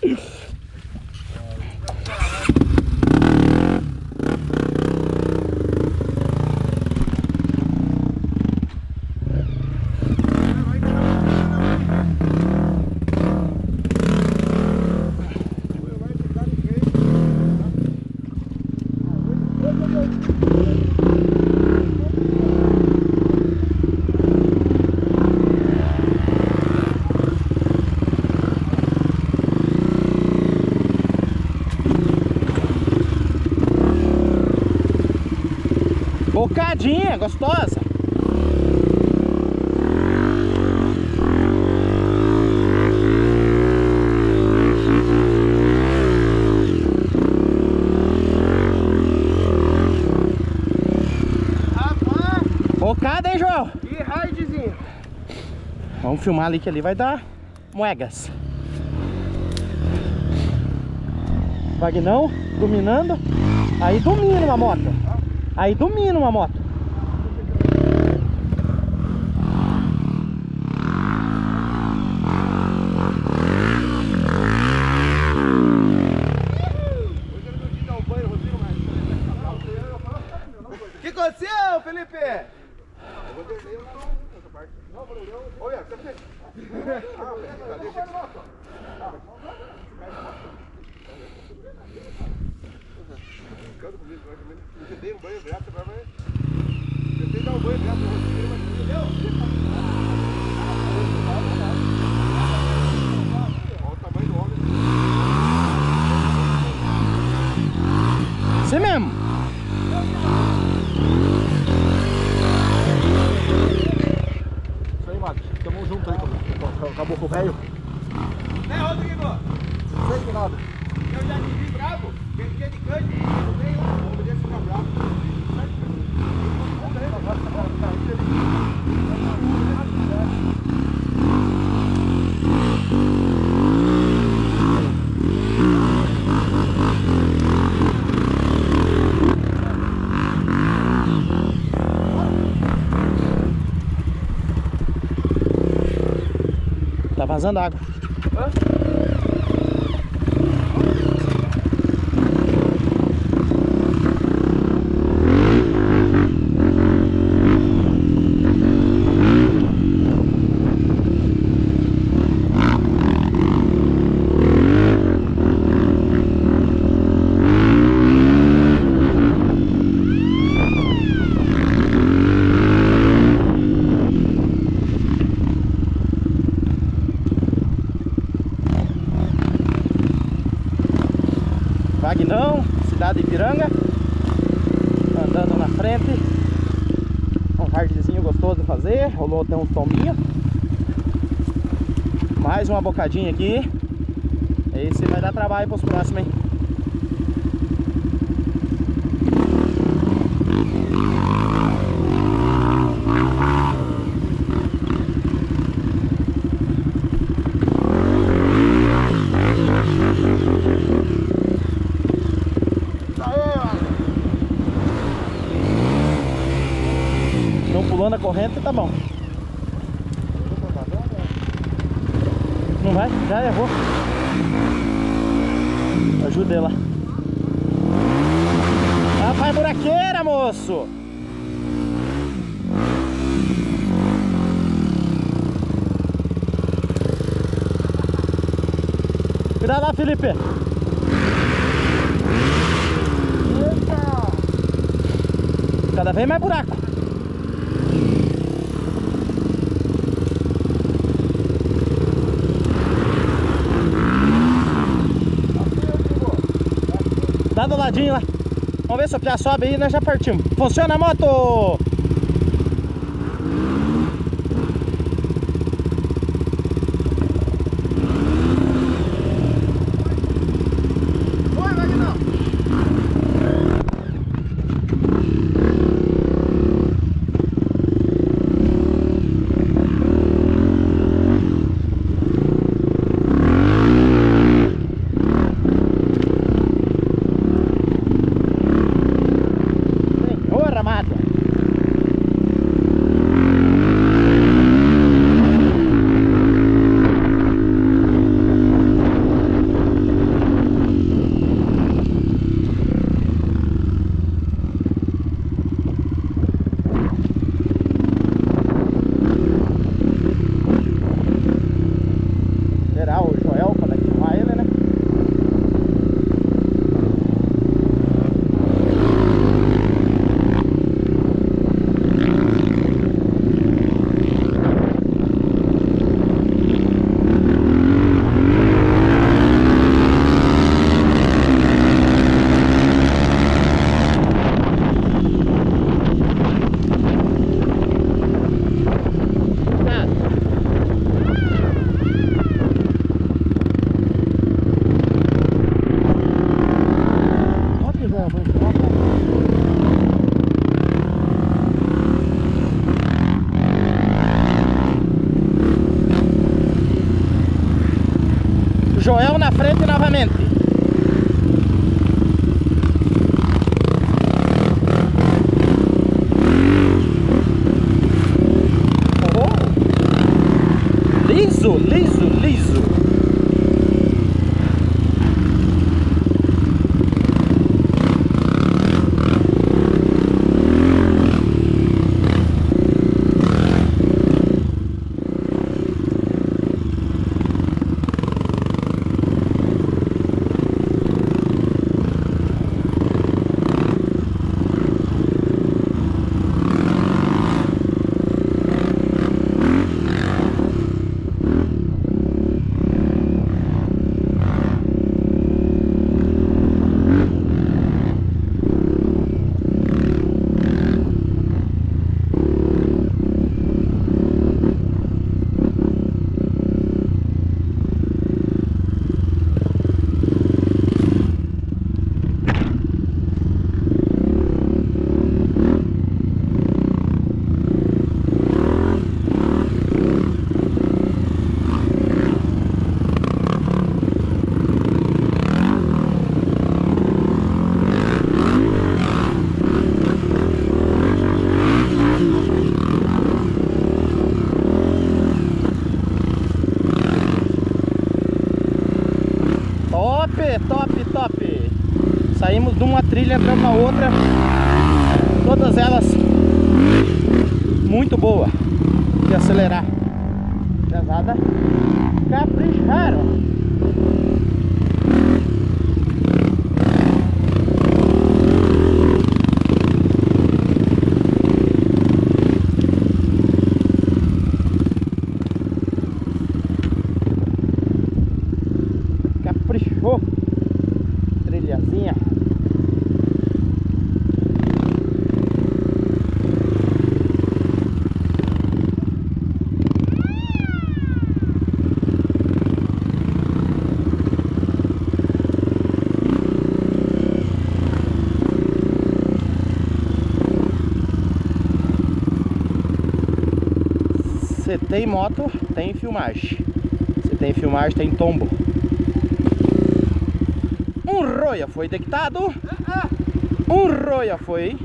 Bocadinha, gostosa. Bocada, hein, Joel? que raidzinho. Vamos filmar ali que ali vai dar moegas. Vagnão, dominando. Aí domina uma moto. Aí domina uma moto. O que aconteceu, Felipe? Você mesmo. Isso aí, Marcos. Tamo junto aí, com- acabou com o velho. É, Rodrigo, Não sei de nada. eu já te vi bravo. Porque de cante, não tem um. Vamos ver se fica bravo. Tá vazando água. Vagnão, cidade de Ipiranga. Andando na frente. Um hardzinho gostoso de fazer. Rolou até uns tombinhos. Mais uma bocadinha aqui. Esse vai dar trabalho para os próximos, hein? Pulando a corrente, tá bom. Não vai? Já errou. Ajuda ela. Ah, vai buraqueira, moço! Cuidado lá, Felipe! Cada vez mais buraco. Dá do ladinho lá. Vamos ver se o Pia sobe aí nós já partimos. Funciona a moto! Foi, Vagnão. na frente novamente. Liso, liso, liso. Top, top, top. Saímos de uma trilha para uma outra. Todas elas muito boa de acelerar. Pesada. Capricharam. Tem moto, tem filmagem. Você tem filmagem, tem tombo. Um roia foi detectado. Um roia foi.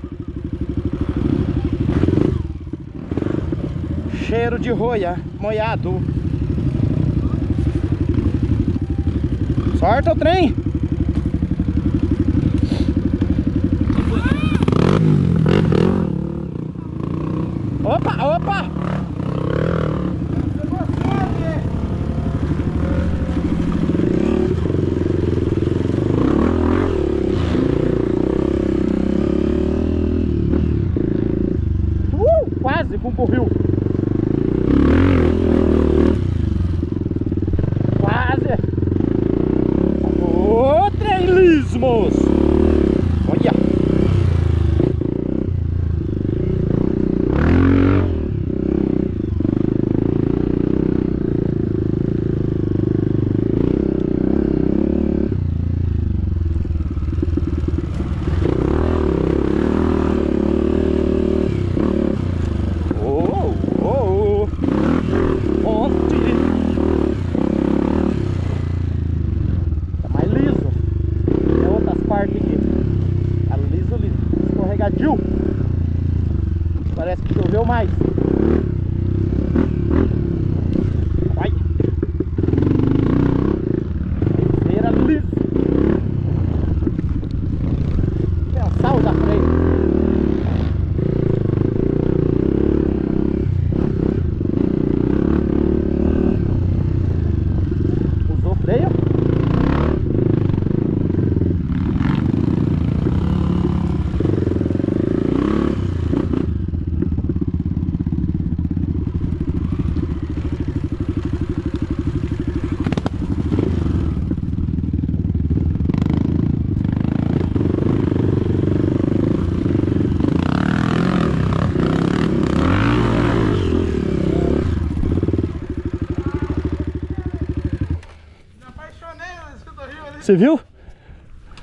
Cheiro de roia molhado. Sorta o trem. Opa, opa! Uh, quase Você viu?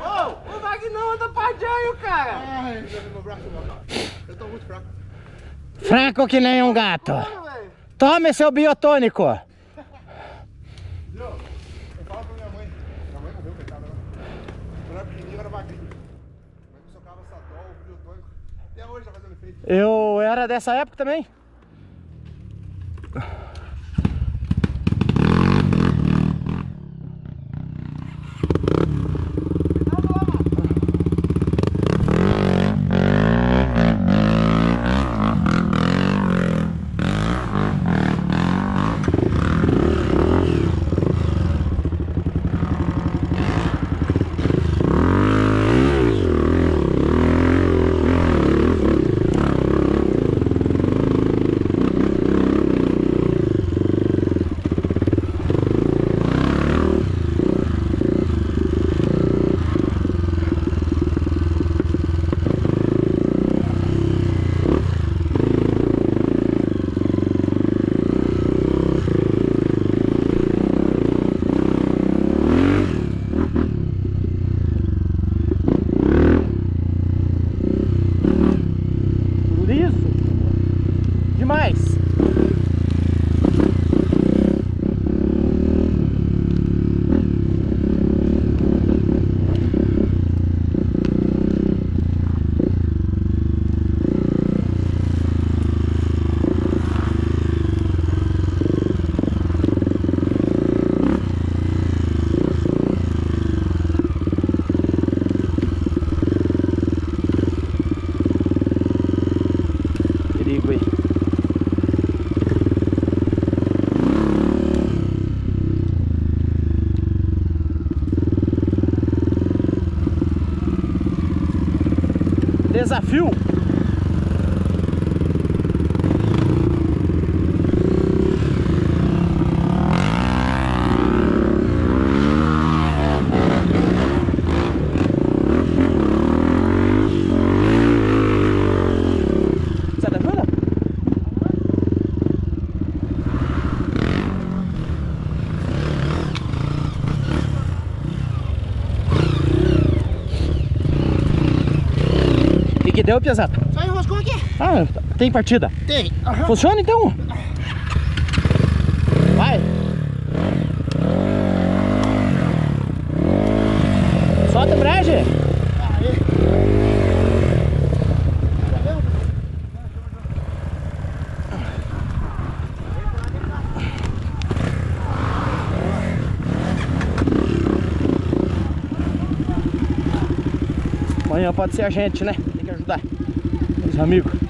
Ô, o Magnão anda padinho, cara. Ai, meu braço Eu tô muito fraco. Fraco que nem um gato. Tome seu biotônico. Eu falo pra minha mãe. Minha mãe morreu. Quando era pequenininho, era socava biotônico. Até hoje tá fazendo efeito. Eu era dessa época também. desafio? Entendeu, Piazzato? Só enroscou aqui. Ah, tem partida? Tem. Uhum. Funciona então? Vai. Solta a breje. Amanhã pode ser a gente, né? amigos.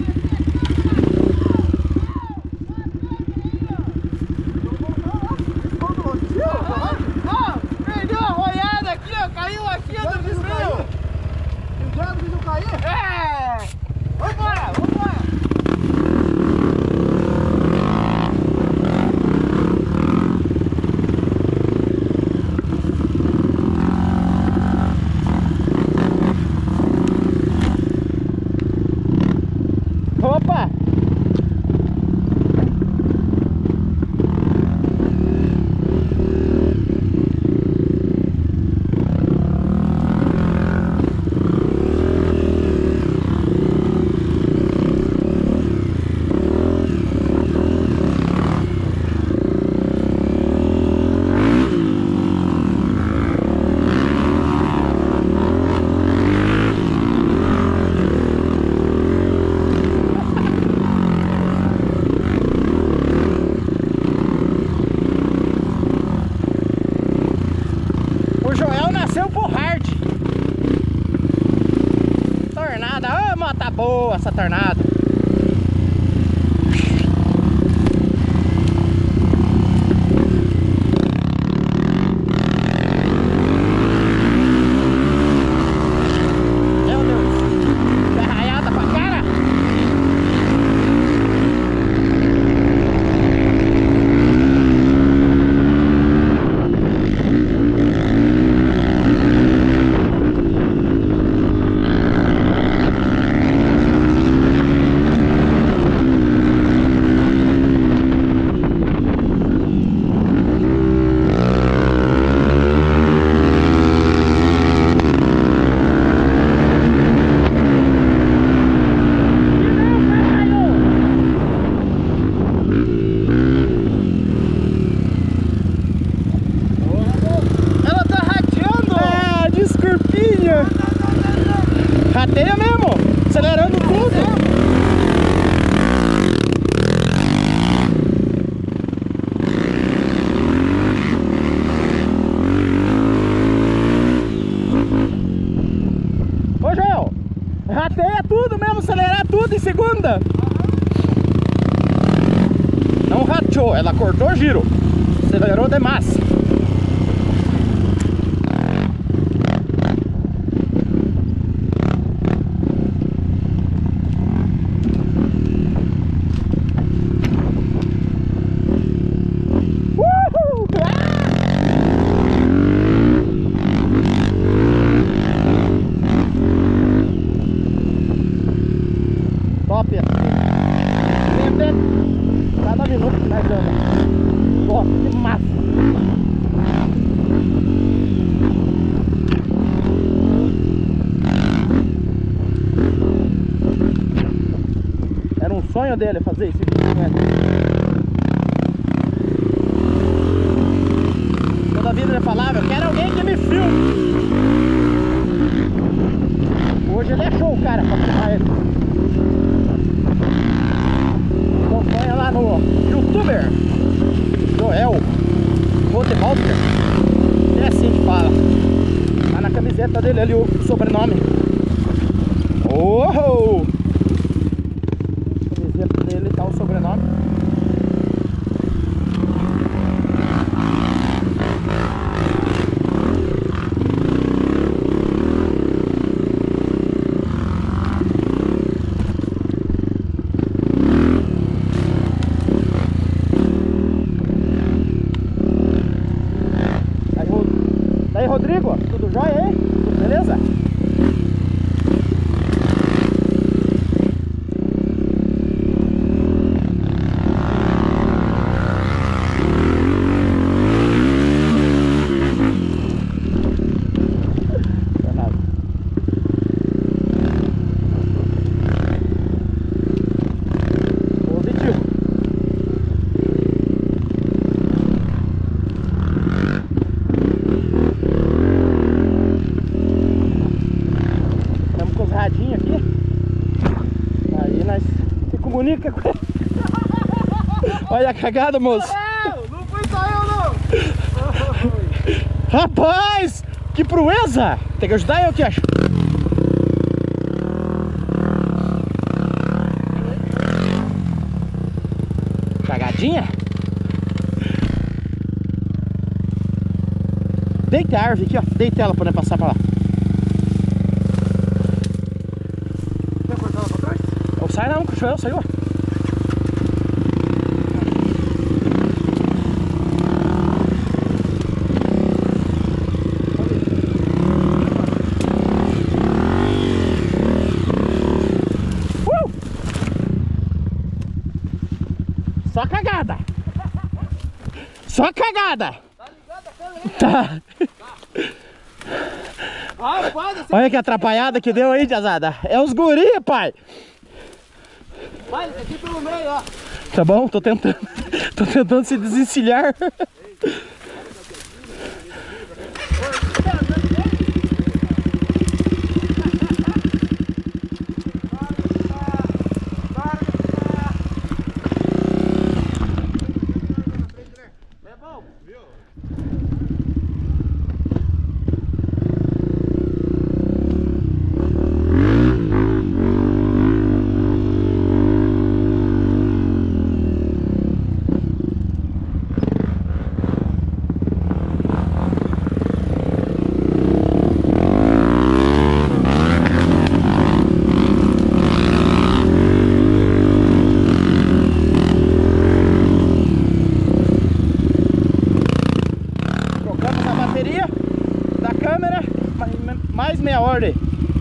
<laughs> Olha a cagada, moço. Não, não foi só eu, não. Rapaz, que proeza! Tem que ajudar eu que acho. Cagadinha? Deita a árvore aqui, ó. Deita ela pra não passar pra lá. Quer cortar ela pra trás? Que o Joel saiu. Uh! Só cagada. Só cagada. Tá. Rapaz, esse Olha que atrapalhada que deu aí, Jazada. É os guri, pai. Vai aqui pelo meio, ó. Tá bom? Tô tentando. <laughs> Tô tentando se desencilhar. <laughs> É bom. Trocamos a bateria da câmera, ma- mais meia hora de,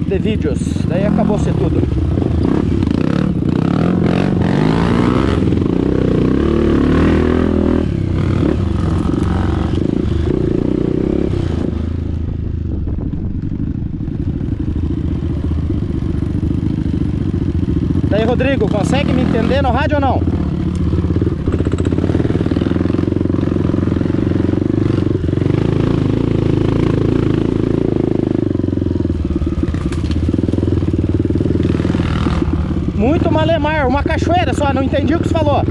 de vídeos. Daí acabou ser tudo. Daí, Rodrigo, consegue me entender no rádio ou não? Malemar, uma cachoeira só, não entendi o que você falou.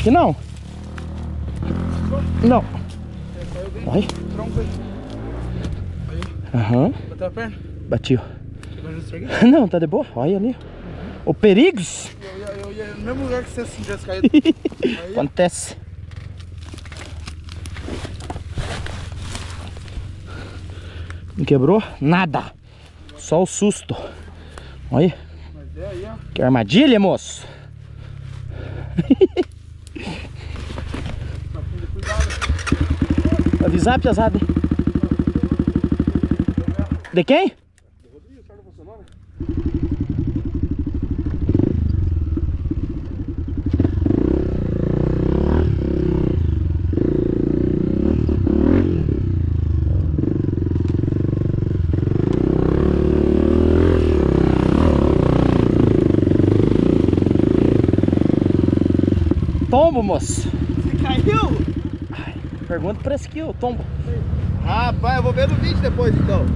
Acho que não. Não. Aí. Aham. Bateu a perna? Bati. ó. Mas não <laughs> tá de boa. Olha ali. O perigos Eu ia, no mesmo lugar que você se tivesse caído. <laughs> Acontece. Não quebrou nada. Só o susto. Olha. mas é aí, ó. Que armadilha, moço. Pesada. hein? De quem? Tombo, moço. Pergunta pra esse aqui, o tombo. Rapaz, eu vou ver no vídeo depois então.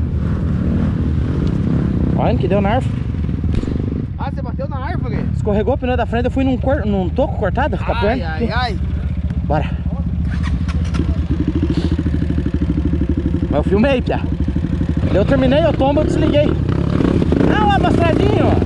Olha que deu na árvore. Ah, você bateu na árvore? Escorregou o pneu da frente, eu fui num, cor... num toco cortado com a Ai, perna. ai, ai. Bora. Mas eu filmei, Pia. Eu terminei o tombo, eu desliguei. Ah, um amostradinho. hardzinho,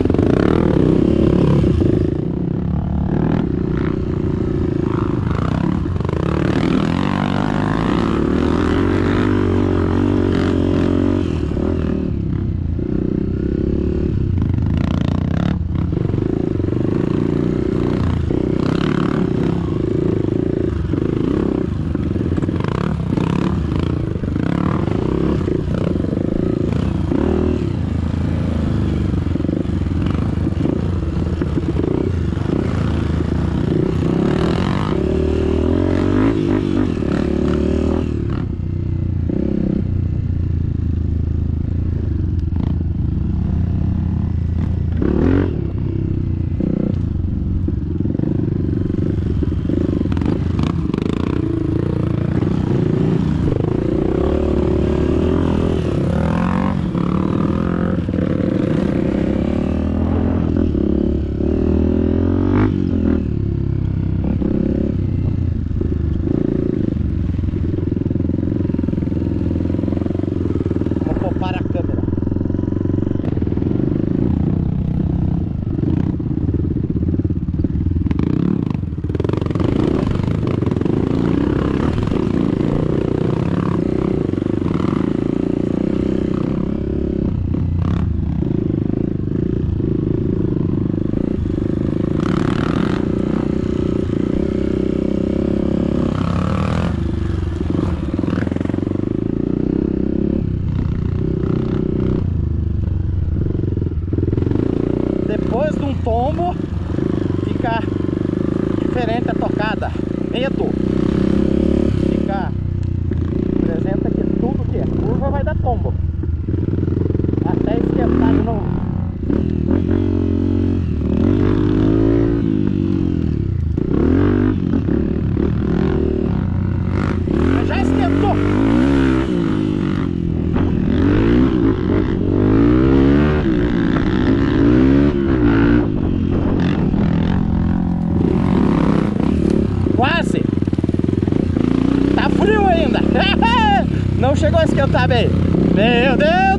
chegou a esquentar bem. Meu Deus!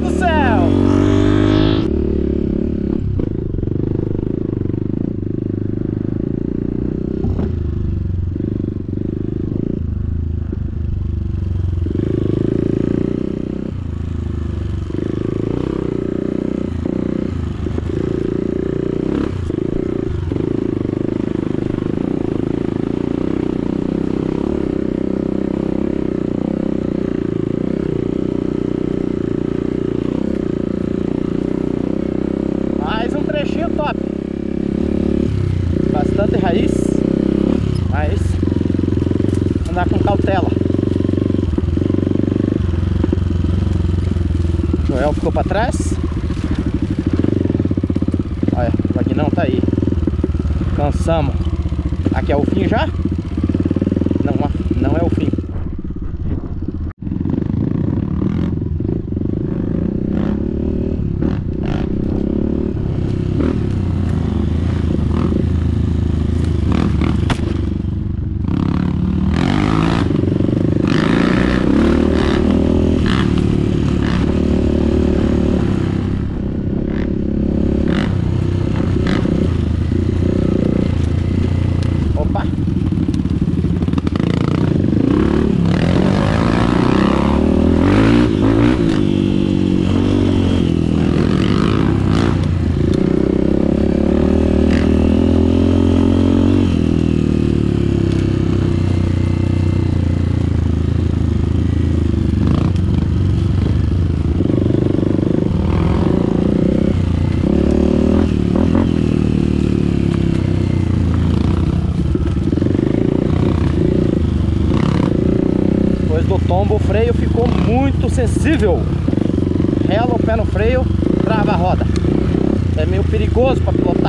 Aqui é o fim já? sensível, Rela o pé no freio, trava a roda. É meio perigoso para pilotar.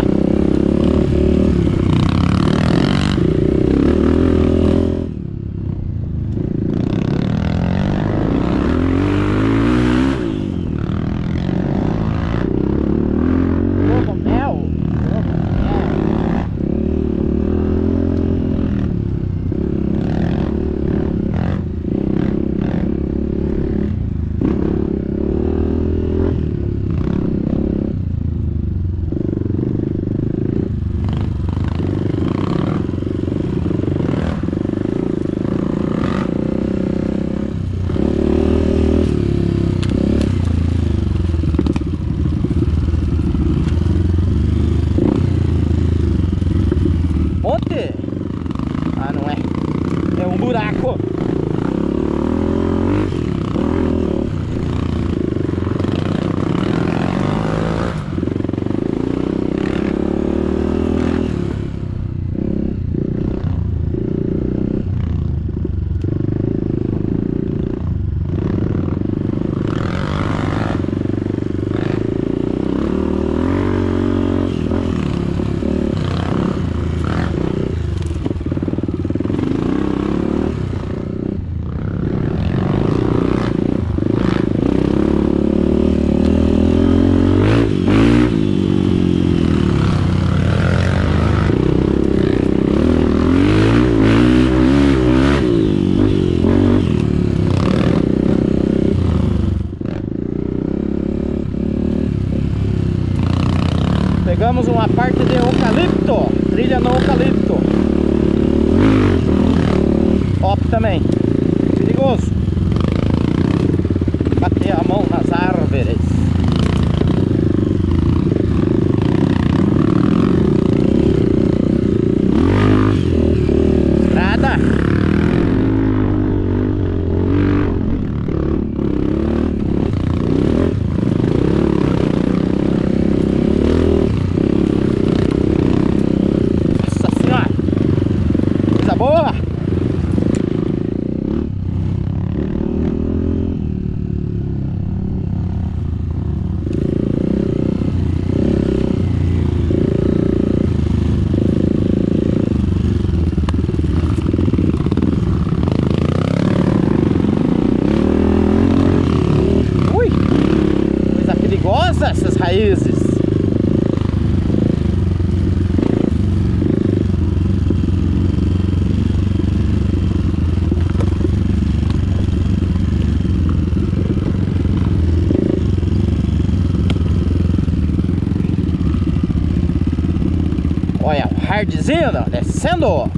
Ó, descendo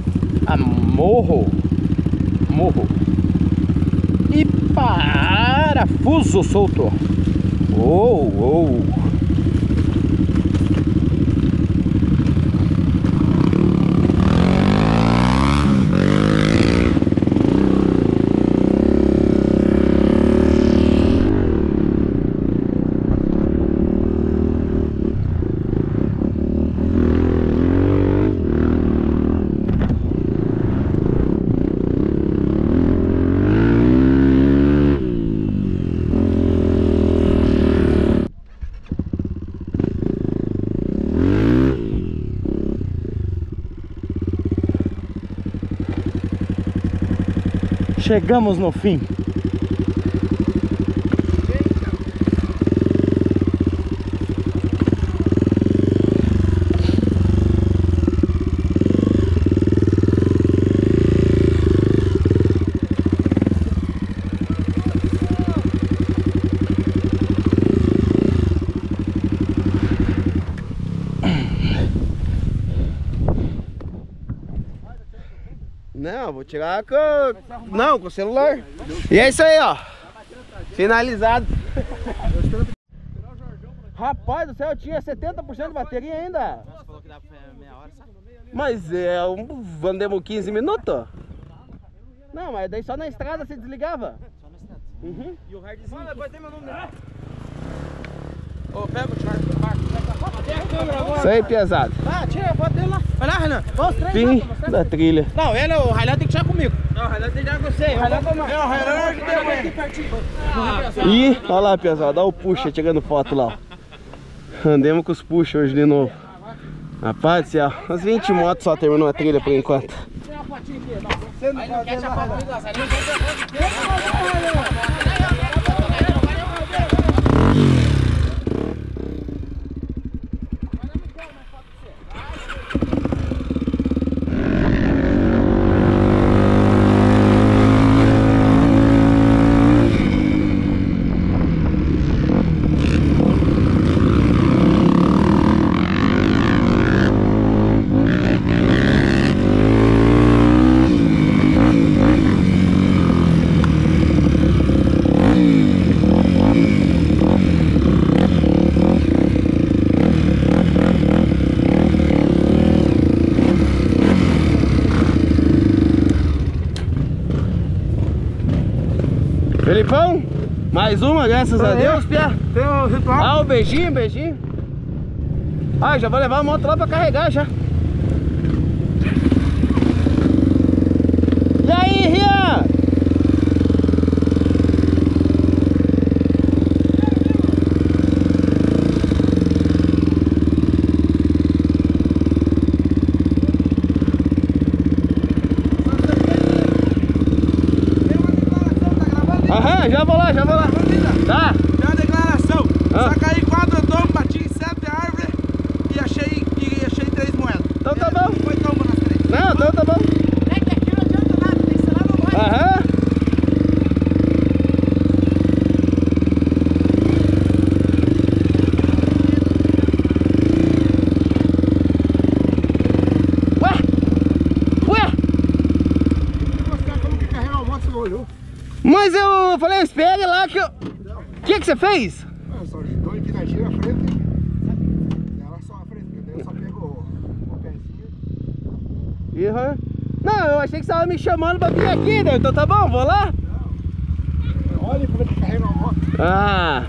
a morro. Morro. E parafuso solto. Uou, uou. Chegamos no fim. Não, vou tirar com. Não, com o celular. E é isso aí, ó. Finalizado. Rapaz do céu, eu tinha 70% de bateria ainda. Mas é, um, andemos 15 minutos. Não, mas daí só na estrada você desligava. Só na estrada. Uhum. E o hardzinho? Mano, depois tem meu número. Ô, pega o charge do agora? Isso aí, pesado. Ah, tira a foto dele lá. Vai lá, Renan. Vamos, três Fim mostra. da trilha. Não, ele, o Railan tem que tirar E, olha lá, pesado, olha o puxa tirando foto lá. ó. Andemos com os puxa hoje de novo. Rapaz do céu, umas 20 motos só terminou a trilha por enquanto. Tira uma fotinha aqui. Não, você não quer tirar foto comigo, Lázaro. Ele não quer tirar foto comigo. Felipão, uma, graças a Deus, Pia. Tem o ritual? Ah, o beijinho, beijinho. Ah, já vou levar a moto lá pra carregar já. E aí, Rian? Aham, já vou lá, já vou lá. Tá. Tem uma declaração. Ah. Sacaí quatro tomos, bati em sete árvores e achei, e achei três moedas. Então tá bom. Foi tombo nas três. Não, então tá bom. É que aqui não adianta nada, tem que ser lá no vai. Aham. Ué? Ué? Como que carrega a moto, você não olhou? Mas eu falei, espere lá que eu... O que que você fez? Ah, só dois aqui na gira, a frente. Ela só a frente, porque daí eu só pego o, o pezinho. Uhum. Não, eu achei que você tava me chamando pra vir aqui, né? Então tá bom, vou lá. Olha como é que carrega uma moto. Ah.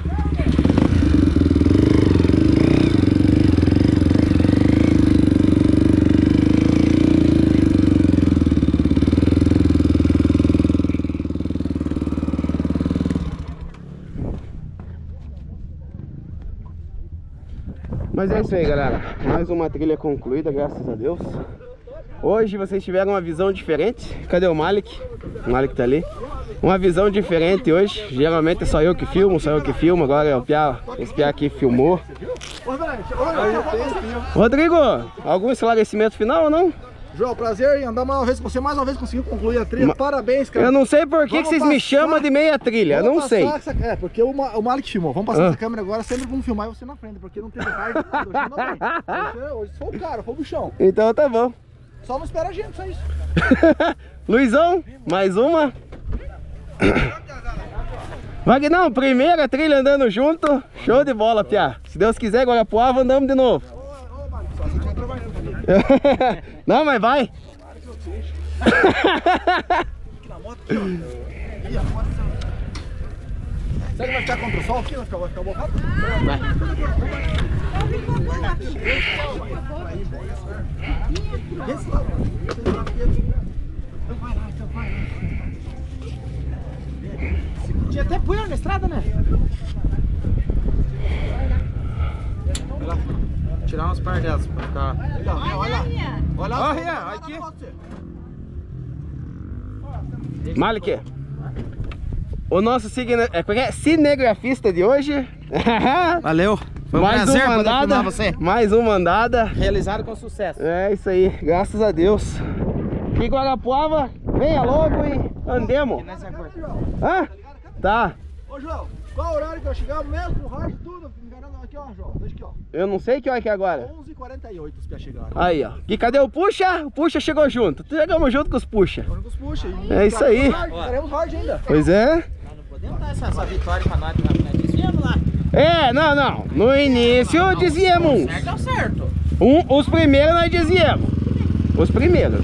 Mas é isso aí, galera. Mais uma trilha concluída, graças a Deus. Hoje vocês tiveram uma visão diferente. Cadê o Malik? O Malik tá ali. Uma visão diferente hoje. Geralmente é só eu que filmo, só eu que filmo. Agora é o Pia, esse Pia aqui filmou. Rodrigo, algum esclarecimento final ou não? Joel, prazer em andar uma vez com você. Mais uma vez conseguiu concluir a trilha. Ma- Parabéns, cara. Eu não sei por que, que vocês me passar- chamam de meia trilha, eu Vamos não sei. essa- é, porque o, Ma- o Malik filmou. Vamos passar Ah. essa câmera agora, sempre vamos filmar você na frente, porque não teve. <laughs> Hoje tem. Hoje, hoje foi o cara, foi o bichão. Então tá bom. Só não espera a gente, só isso. <laughs> Luizão, mais uma. Vagnão, primeira trilha andando junto. Show de bola, Pia. Se Deus quiser, Guarapuava, andamos de novo. Vai. <laughs> Não, mas vai. Será que vai ficar contra o sol aqui? Vai ficar, vai ficar borrado? Lado. Então vai lá, então vai lá. Tinha até poeira na estrada, né? Vai lá. Tirar umas par dessas pra ficar. Legal, olha lá. Olha lá. Ó, Rian, aqui. Malik. O nosso signa... é, como é é? cinegrafista de hoje. <laughs> Valeu. Foi um mais prazer uma poder andada. filmar você. Mais uma andada. Realizado com sucesso. É isso aí, graças a Deus. E Guarapuava, venha logo e andemos. Hã? Tá. Ô, João, qual o horário que eu chegava mesmo? Com o rádio tudo, enganando aqui, ó, João. Veja aqui, ó. Eu não sei que hora que é agora. 11h48 os pés chegaram. Aí, ó. E cadê o Puxa? O Puxa chegou junto. Chegamos junto com os Puxa. Agora os puxa. e- É isso aí. Faremos hard ainda. Pois é. Não podemos dar essa, essa vitória pra nós, nós desviamos lá. É, não, não. No início dizíamos uns. Certo é o certo. Um, os primeiros nós dizíamos. Os primeiros.